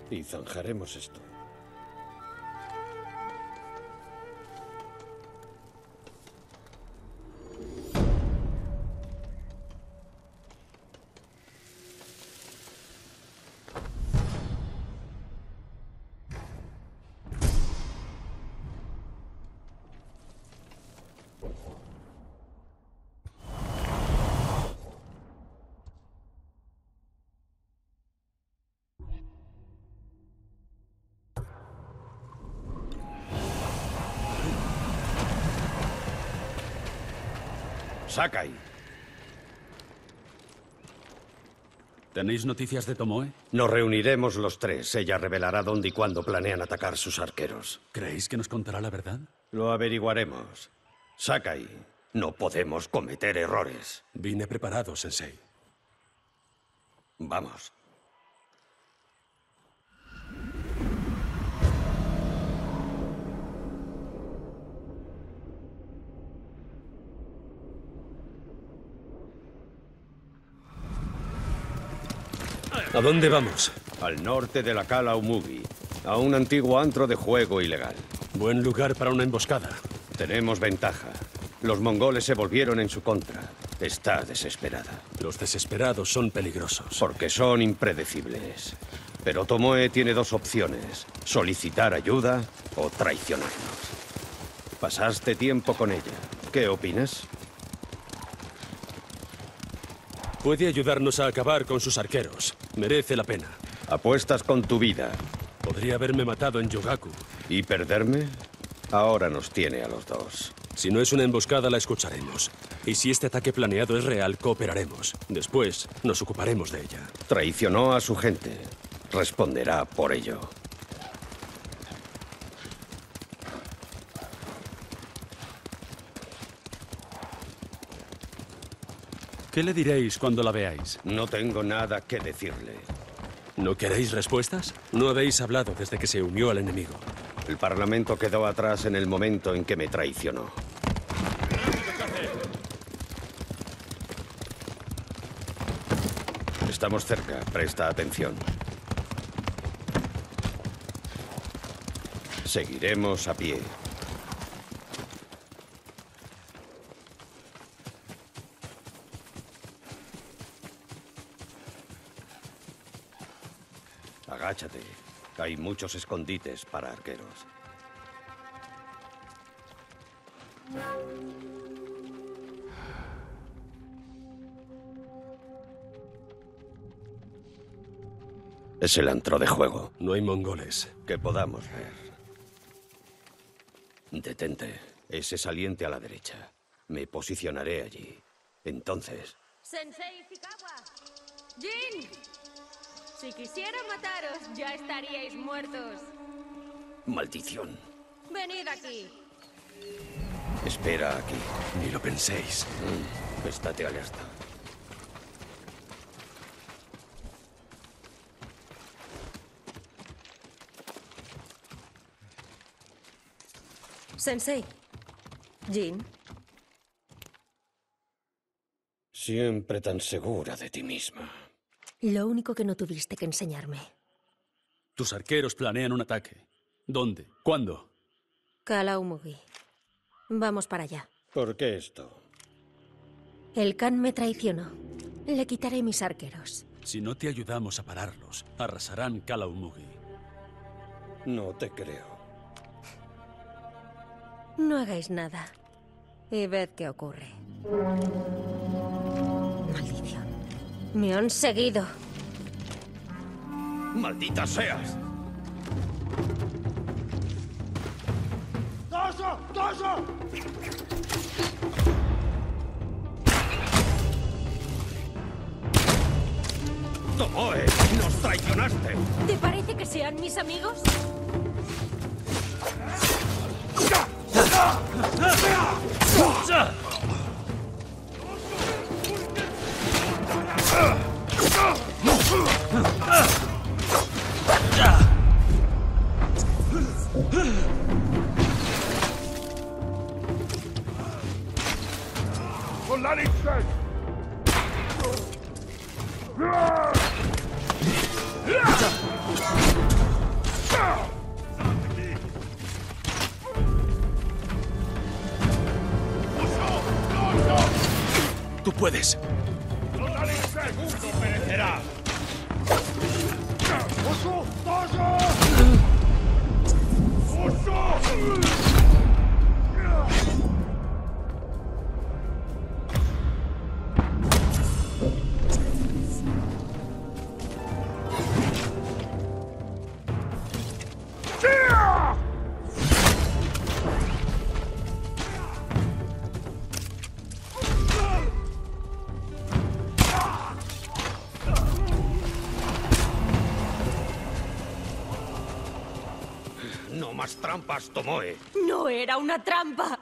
Speaker 6: Y zanjaremos esto. Sakai.
Speaker 2: ¿Tenéis noticias de Tomoe?
Speaker 6: Nos reuniremos los tres. Ella revelará dónde y cuándo planean atacar sus arqueros.
Speaker 2: ¿Creéis que nos contará la verdad?
Speaker 6: Lo averiguaremos. Sakai, No podemos cometer errores.
Speaker 12: Vine preparado, Sensei.
Speaker 6: Vamos.
Speaker 12: ¿A dónde vamos?
Speaker 6: Al norte de la Cala Umugi, a un antiguo antro de juego ilegal.
Speaker 12: Buen lugar para una emboscada.
Speaker 6: Tenemos ventaja. Los mongoles se volvieron en su contra. Está desesperada.
Speaker 12: Los desesperados son peligrosos.
Speaker 6: Porque son impredecibles. Pero Tomoe tiene dos opciones. Solicitar ayuda o traicionarnos. Pasaste tiempo con ella. ¿Qué opinas?
Speaker 12: Puede ayudarnos a acabar con sus arqueros. Merece la pena.
Speaker 6: Apuestas con tu vida.
Speaker 12: Podría haberme matado en Yogaku.
Speaker 6: ¿Y perderme? Ahora nos tiene a los dos.
Speaker 12: Si no es una emboscada, la escucharemos. Y si este ataque planeado es real, cooperaremos. Después, nos ocuparemos de ella.
Speaker 6: Traicionó a su gente. Responderá por ello.
Speaker 2: ¿Qué le diréis cuando la veáis?
Speaker 6: No tengo nada que decirle.
Speaker 2: ¿No queréis respuestas? No habéis hablado desde que se unió al enemigo.
Speaker 6: El Parlamento quedó atrás en el momento en que me traicionó. Estamos cerca, presta atención. Seguiremos a pie. Agáchate. Hay muchos escondites para arqueros. Es el antro de juego.
Speaker 12: No hay mongoles.
Speaker 6: Que podamos ver. Detente. Ese saliente a la derecha. Me posicionaré allí. Entonces,
Speaker 14: Sensei Fikawa. Jin. Si quisiera mataros, ya estaríais muertos.
Speaker 6: maldición.
Speaker 14: Venid aquí.
Speaker 6: Espera aquí.
Speaker 12: Ni lo penséis.
Speaker 6: Mm, estate alerta.
Speaker 14: Sensei. Jin.
Speaker 6: Siempre tan segura de ti misma.
Speaker 14: Lo único que no tuviste que enseñarme.
Speaker 2: Tus arqueros planean un ataque. ¿Dónde? ¿Cuándo?
Speaker 14: Kalaumugi. Vamos para allá.
Speaker 6: ¿Por qué esto?
Speaker 14: El Khan me traicionó. Le quitaré mis arqueros.
Speaker 2: Si no te ayudamos a pararlos, arrasarán Kalaumugi.
Speaker 6: No te creo.
Speaker 14: No hagáis nada. Y ved qué ocurre. Maldición. Me han seguido.
Speaker 6: ¡Maldita seas!
Speaker 10: ¡Toso! ¡Toso!
Speaker 6: ¡Tomoe! ¡Nos traicionaste!
Speaker 14: ¿Te parece que sean mis amigos?
Speaker 6: Trampas, Tomoe.
Speaker 14: No era una trampa.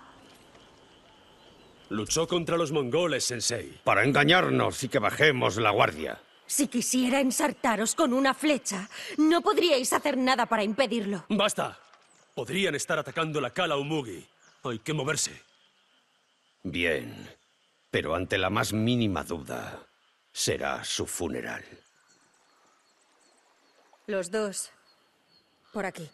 Speaker 12: Luchó contra los mongoles, Sensei.
Speaker 6: Para engañarnos y que bajemos la guardia.
Speaker 14: Si quisiera ensartaros con una flecha, no podríais hacer nada para impedirlo.
Speaker 12: ¡Basta! Podrían estar atacando la Cala Umugi. Hay que moverse.
Speaker 6: Bien, pero ante la más mínima duda, será su funeral.
Speaker 14: Los dos. Por aquí.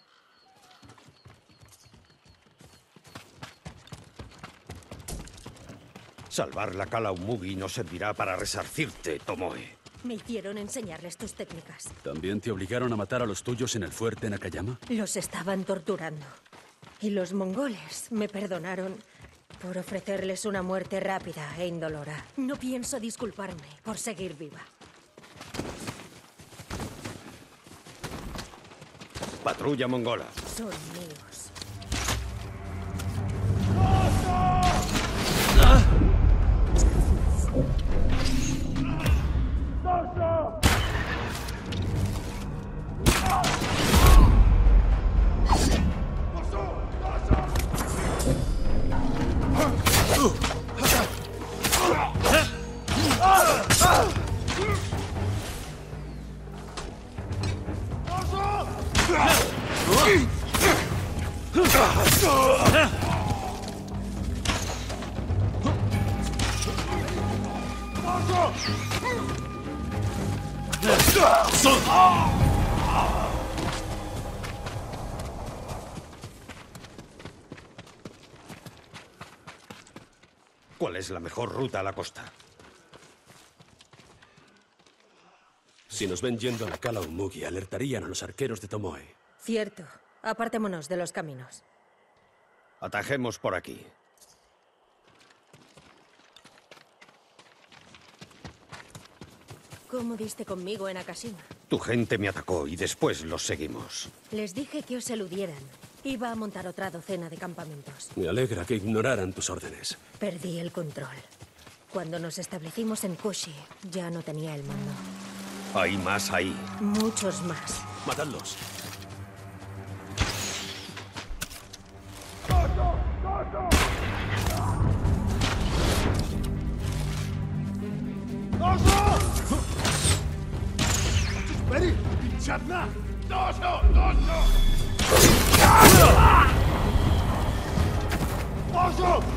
Speaker 6: Salvar la Cala Umugi no servirá para resarcirte, Tomoe.
Speaker 14: Me hicieron enseñarles tus técnicas.
Speaker 2: ¿También te obligaron a matar a los tuyos en el fuerte Nakayama?
Speaker 14: Los estaban torturando. Y los mongoles me perdonaron por ofrecerles una muerte rápida e indolora. No pienso disculparme por seguir viva.
Speaker 6: Patrulla mongola.
Speaker 14: Son míos.
Speaker 6: Es la mejor ruta a la costa?
Speaker 12: Si nos ven yendo a la Cala Umugi, alertarían a los arqueros de Tomoe.
Speaker 14: Cierto. Apartémonos de los caminos.
Speaker 6: Atajemos por aquí.
Speaker 14: ¿Cómo diste conmigo en Akashima?
Speaker 6: Tu gente me atacó y después los seguimos.
Speaker 14: Les dije que os eludieran. Iba a montar otra docena de campamentos.
Speaker 12: Me alegra que ignoraran tus órdenes.
Speaker 14: Perdí el control. Cuando nos establecimos en Kushi, ya no tenía el mando.
Speaker 6: Hay más ahí.
Speaker 14: Muchos más.
Speaker 12: Matadlos.
Speaker 10: Ready? Chadna! Dojo!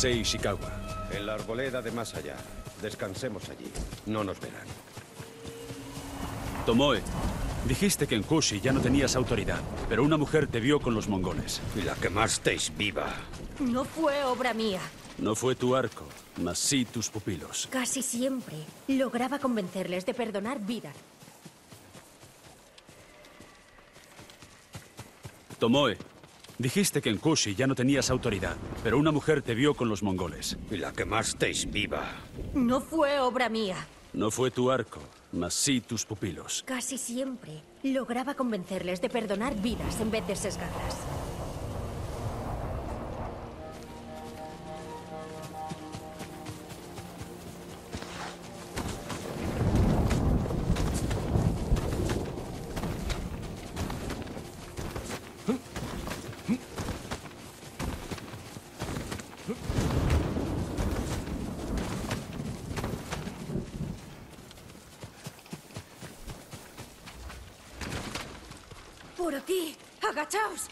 Speaker 12: Sensei Ishikawa.
Speaker 6: En la arboleda de más allá. Descansemos allí. No nos verán.
Speaker 2: Tomoe, dijiste que en Kushi ya no tenías autoridad, pero una mujer te vio con los mongoles.
Speaker 6: Y la quemasteis viva.
Speaker 14: No fue obra mía.
Speaker 2: No fue tu arco, mas sí tus pupilos.
Speaker 14: Casi siempre lograba convencerles de perdonar vidas.
Speaker 2: Tomoe, dijiste que en Kushi ya no tenías autoridad, pero una mujer te vio con los mongoles.
Speaker 6: Y la quemasteis viva.
Speaker 14: No fue obra mía.
Speaker 2: No fue tu arco, mas sí tus pupilos.
Speaker 14: Casi siempre lograba convencerles de perdonar vidas en vez de sesgarlas. Agachaos.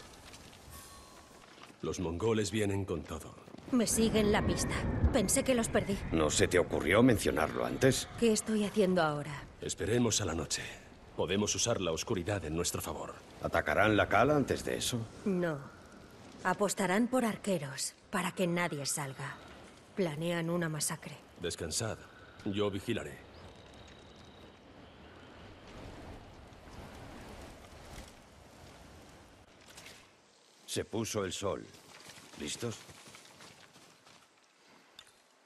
Speaker 12: Los mongoles vienen con todo.
Speaker 14: Me siguen la pista. Pensé que los perdí.
Speaker 6: ¿No se te ocurrió mencionarlo antes?
Speaker 14: ¿Qué estoy haciendo ahora?
Speaker 12: Esperemos a la noche. Podemos usar la oscuridad en nuestro favor.
Speaker 6: ¿Atacarán la cala antes de eso?
Speaker 14: No. Apostarán por arqueros para que nadie salga. Planean una masacre.
Speaker 12: Descansad. Yo vigilaré.
Speaker 6: Se puso el sol. ¿Listos?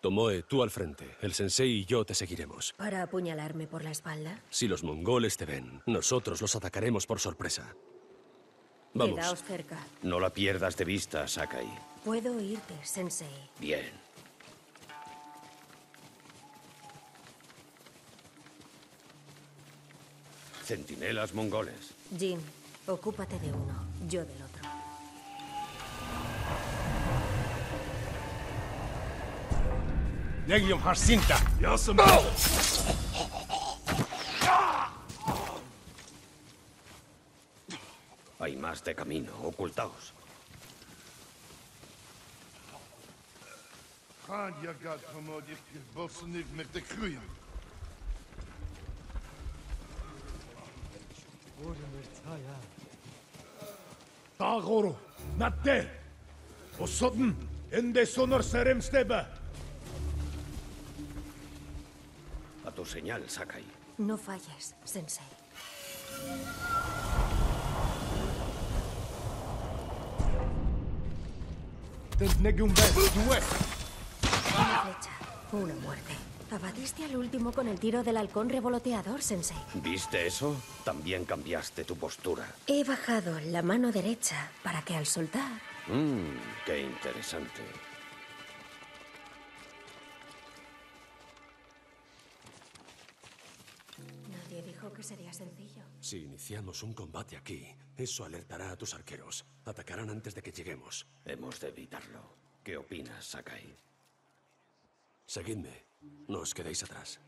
Speaker 2: Tomoe, tú al frente. El sensei y yo te seguiremos.
Speaker 14: ¿Para apuñalarme por la espalda?
Speaker 2: Si los mongoles te ven, nosotros los atacaremos por sorpresa. Vamos.
Speaker 14: Quedaos cerca.
Speaker 6: No la pierdas de vista, Sakai.
Speaker 14: Puedo oírte, Sensei.
Speaker 6: Bien. Centinelas mongoles.
Speaker 14: Jin, ocúpate de uno, yo del
Speaker 10: Legium Harsinta.
Speaker 17: Yasum.
Speaker 6: Hay más de camino. Ocultaos.
Speaker 10: Gaat gewoon die bossen niet met de
Speaker 6: tu señal, Sakai.
Speaker 14: No falles, Sensei.
Speaker 10: Due.
Speaker 14: Una flecha, una muerte. Abatiste al último con el tiro del halcón revoloteador, Sensei.
Speaker 6: ¿Viste eso? También cambiaste tu postura.
Speaker 14: He bajado la mano derecha para que al soltar...
Speaker 6: Mmm, qué interesante.
Speaker 2: Si iniciamos un combate aquí, eso alertará a tus arqueros. Atacarán antes de que lleguemos.
Speaker 6: Hemos de evitarlo. ¿Qué opinas, Sakai?
Speaker 2: Seguidme. No os quedéis atrás.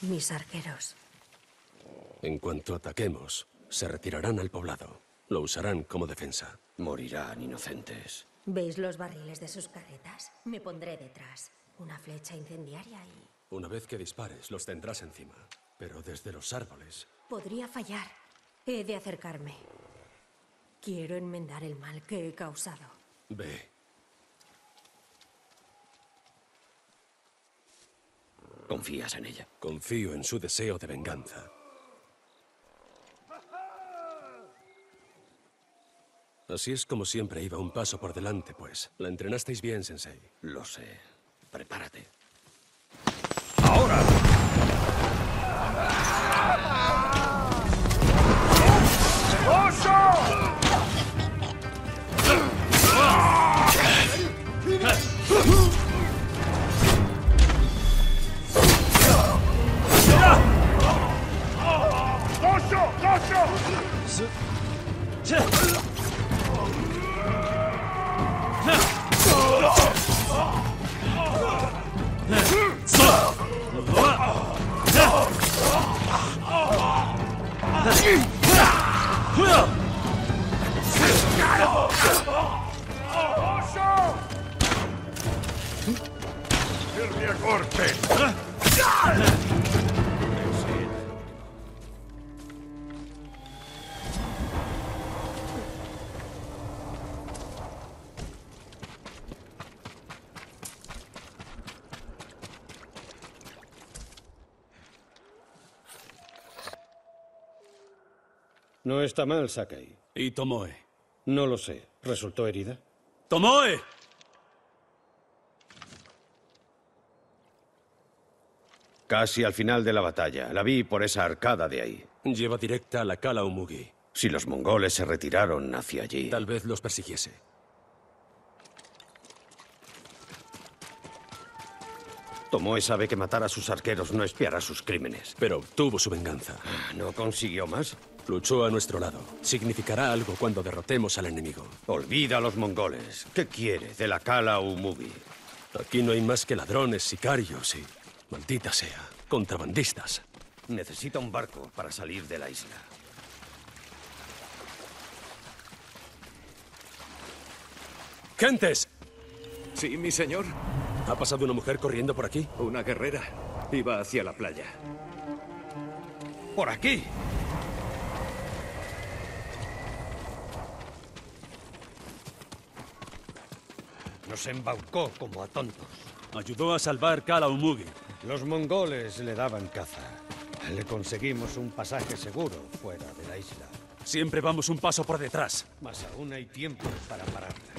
Speaker 14: Mis arqueros.
Speaker 2: En cuanto ataquemos, se retirarán al poblado. Lo usarán como defensa.
Speaker 6: Morirán inocentes.
Speaker 14: ¿Veis los barriles de sus carretas? Me pondré detrás. Una flecha incendiaria y...
Speaker 2: Una vez que dispares, los tendrás encima. Pero desde los árboles.
Speaker 14: Podría fallar. He de acercarme. Quiero enmendar el mal que he causado.
Speaker 2: Ve.
Speaker 6: ¿Confías en ella?
Speaker 2: Confío en su deseo de venganza. Así es como siempre iba un paso por delante, pues. La entrenasteis bien, Sensei.
Speaker 6: Lo sé. Prepárate.
Speaker 10: Tch!
Speaker 6: No está mal, Sakai.
Speaker 2: ¿Y Tomoe?
Speaker 6: No lo sé. ¿Resultó herida?
Speaker 2: ¡Tomoe!
Speaker 6: Casi al final de la batalla. La vi por esa arcada de ahí.
Speaker 12: Lleva directa a la Cala Umugi.
Speaker 6: Si los mongoles se retiraron hacia allí.
Speaker 12: Tal vez los persiguiese.
Speaker 6: Tomoe sabe que matar a sus arqueros no espiará sus crímenes.
Speaker 12: Pero obtuvo su venganza.
Speaker 6: ¿No consiguió más?
Speaker 12: Luchó a nuestro lado. Significará algo cuando derrotemos al enemigo.
Speaker 6: Olvida a los mongoles. ¿Qué quiere de la Cala Umugi?
Speaker 12: Aquí no hay más que ladrones, sicarios y... Maldita sea, contrabandistas.
Speaker 6: Necesita un barco para salir de la isla.
Speaker 12: ¡Gentes!
Speaker 8: Sí, mi señor.
Speaker 12: ¿Ha pasado una mujer corriendo por aquí?
Speaker 8: Una guerrera. Iba hacia la playa.
Speaker 6: ¡Por aquí! Nos embaucó como a tontos.
Speaker 2: Ayudó a salvar Kala Umugi.
Speaker 6: Los mongoles le daban caza. Le conseguimos un pasaje seguro fuera de la isla.
Speaker 2: Siempre vamos un paso por detrás.
Speaker 6: Mas aún hay tiempo para pararla.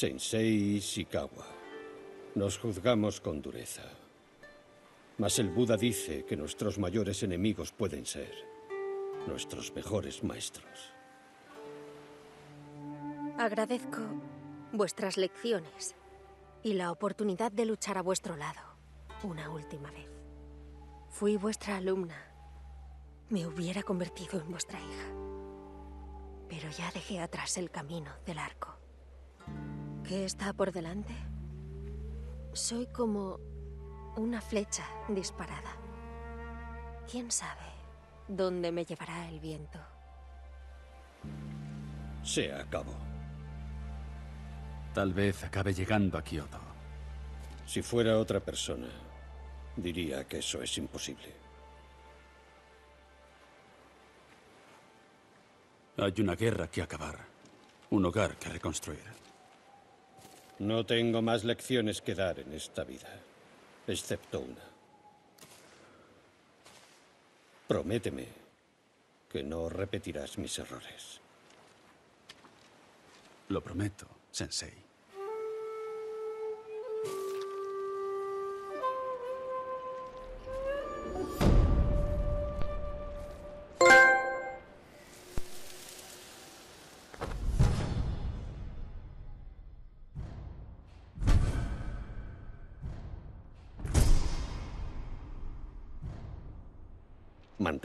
Speaker 6: Sensei Ishikawa. Nos juzgamos con dureza. Mas el Buda dice que nuestros mayores enemigos pueden ser nuestros mejores maestros.
Speaker 14: Agradezco vuestras lecciones y la oportunidad de luchar a vuestro lado una última vez. Fui vuestra alumna. Me hubiera convertido en vuestra hija. Pero ya dejé atrás el camino del arco. ¿Qué está por delante? Soy como una flecha disparada. ¿Quién sabe dónde me llevará el viento?
Speaker 6: Se acabó.
Speaker 2: Tal vez acabe llegando a Kioto.
Speaker 6: Si fuera otra persona, diría que eso es imposible.
Speaker 2: Hay una guerra que acabar. Un hogar que reconstruir.
Speaker 6: No tengo más lecciones que dar en esta vida, excepto una. Prométeme que no repetirás mis errores.
Speaker 2: Lo prometo, Sensei.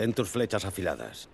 Speaker 6: Mantén tus flechas afiladas.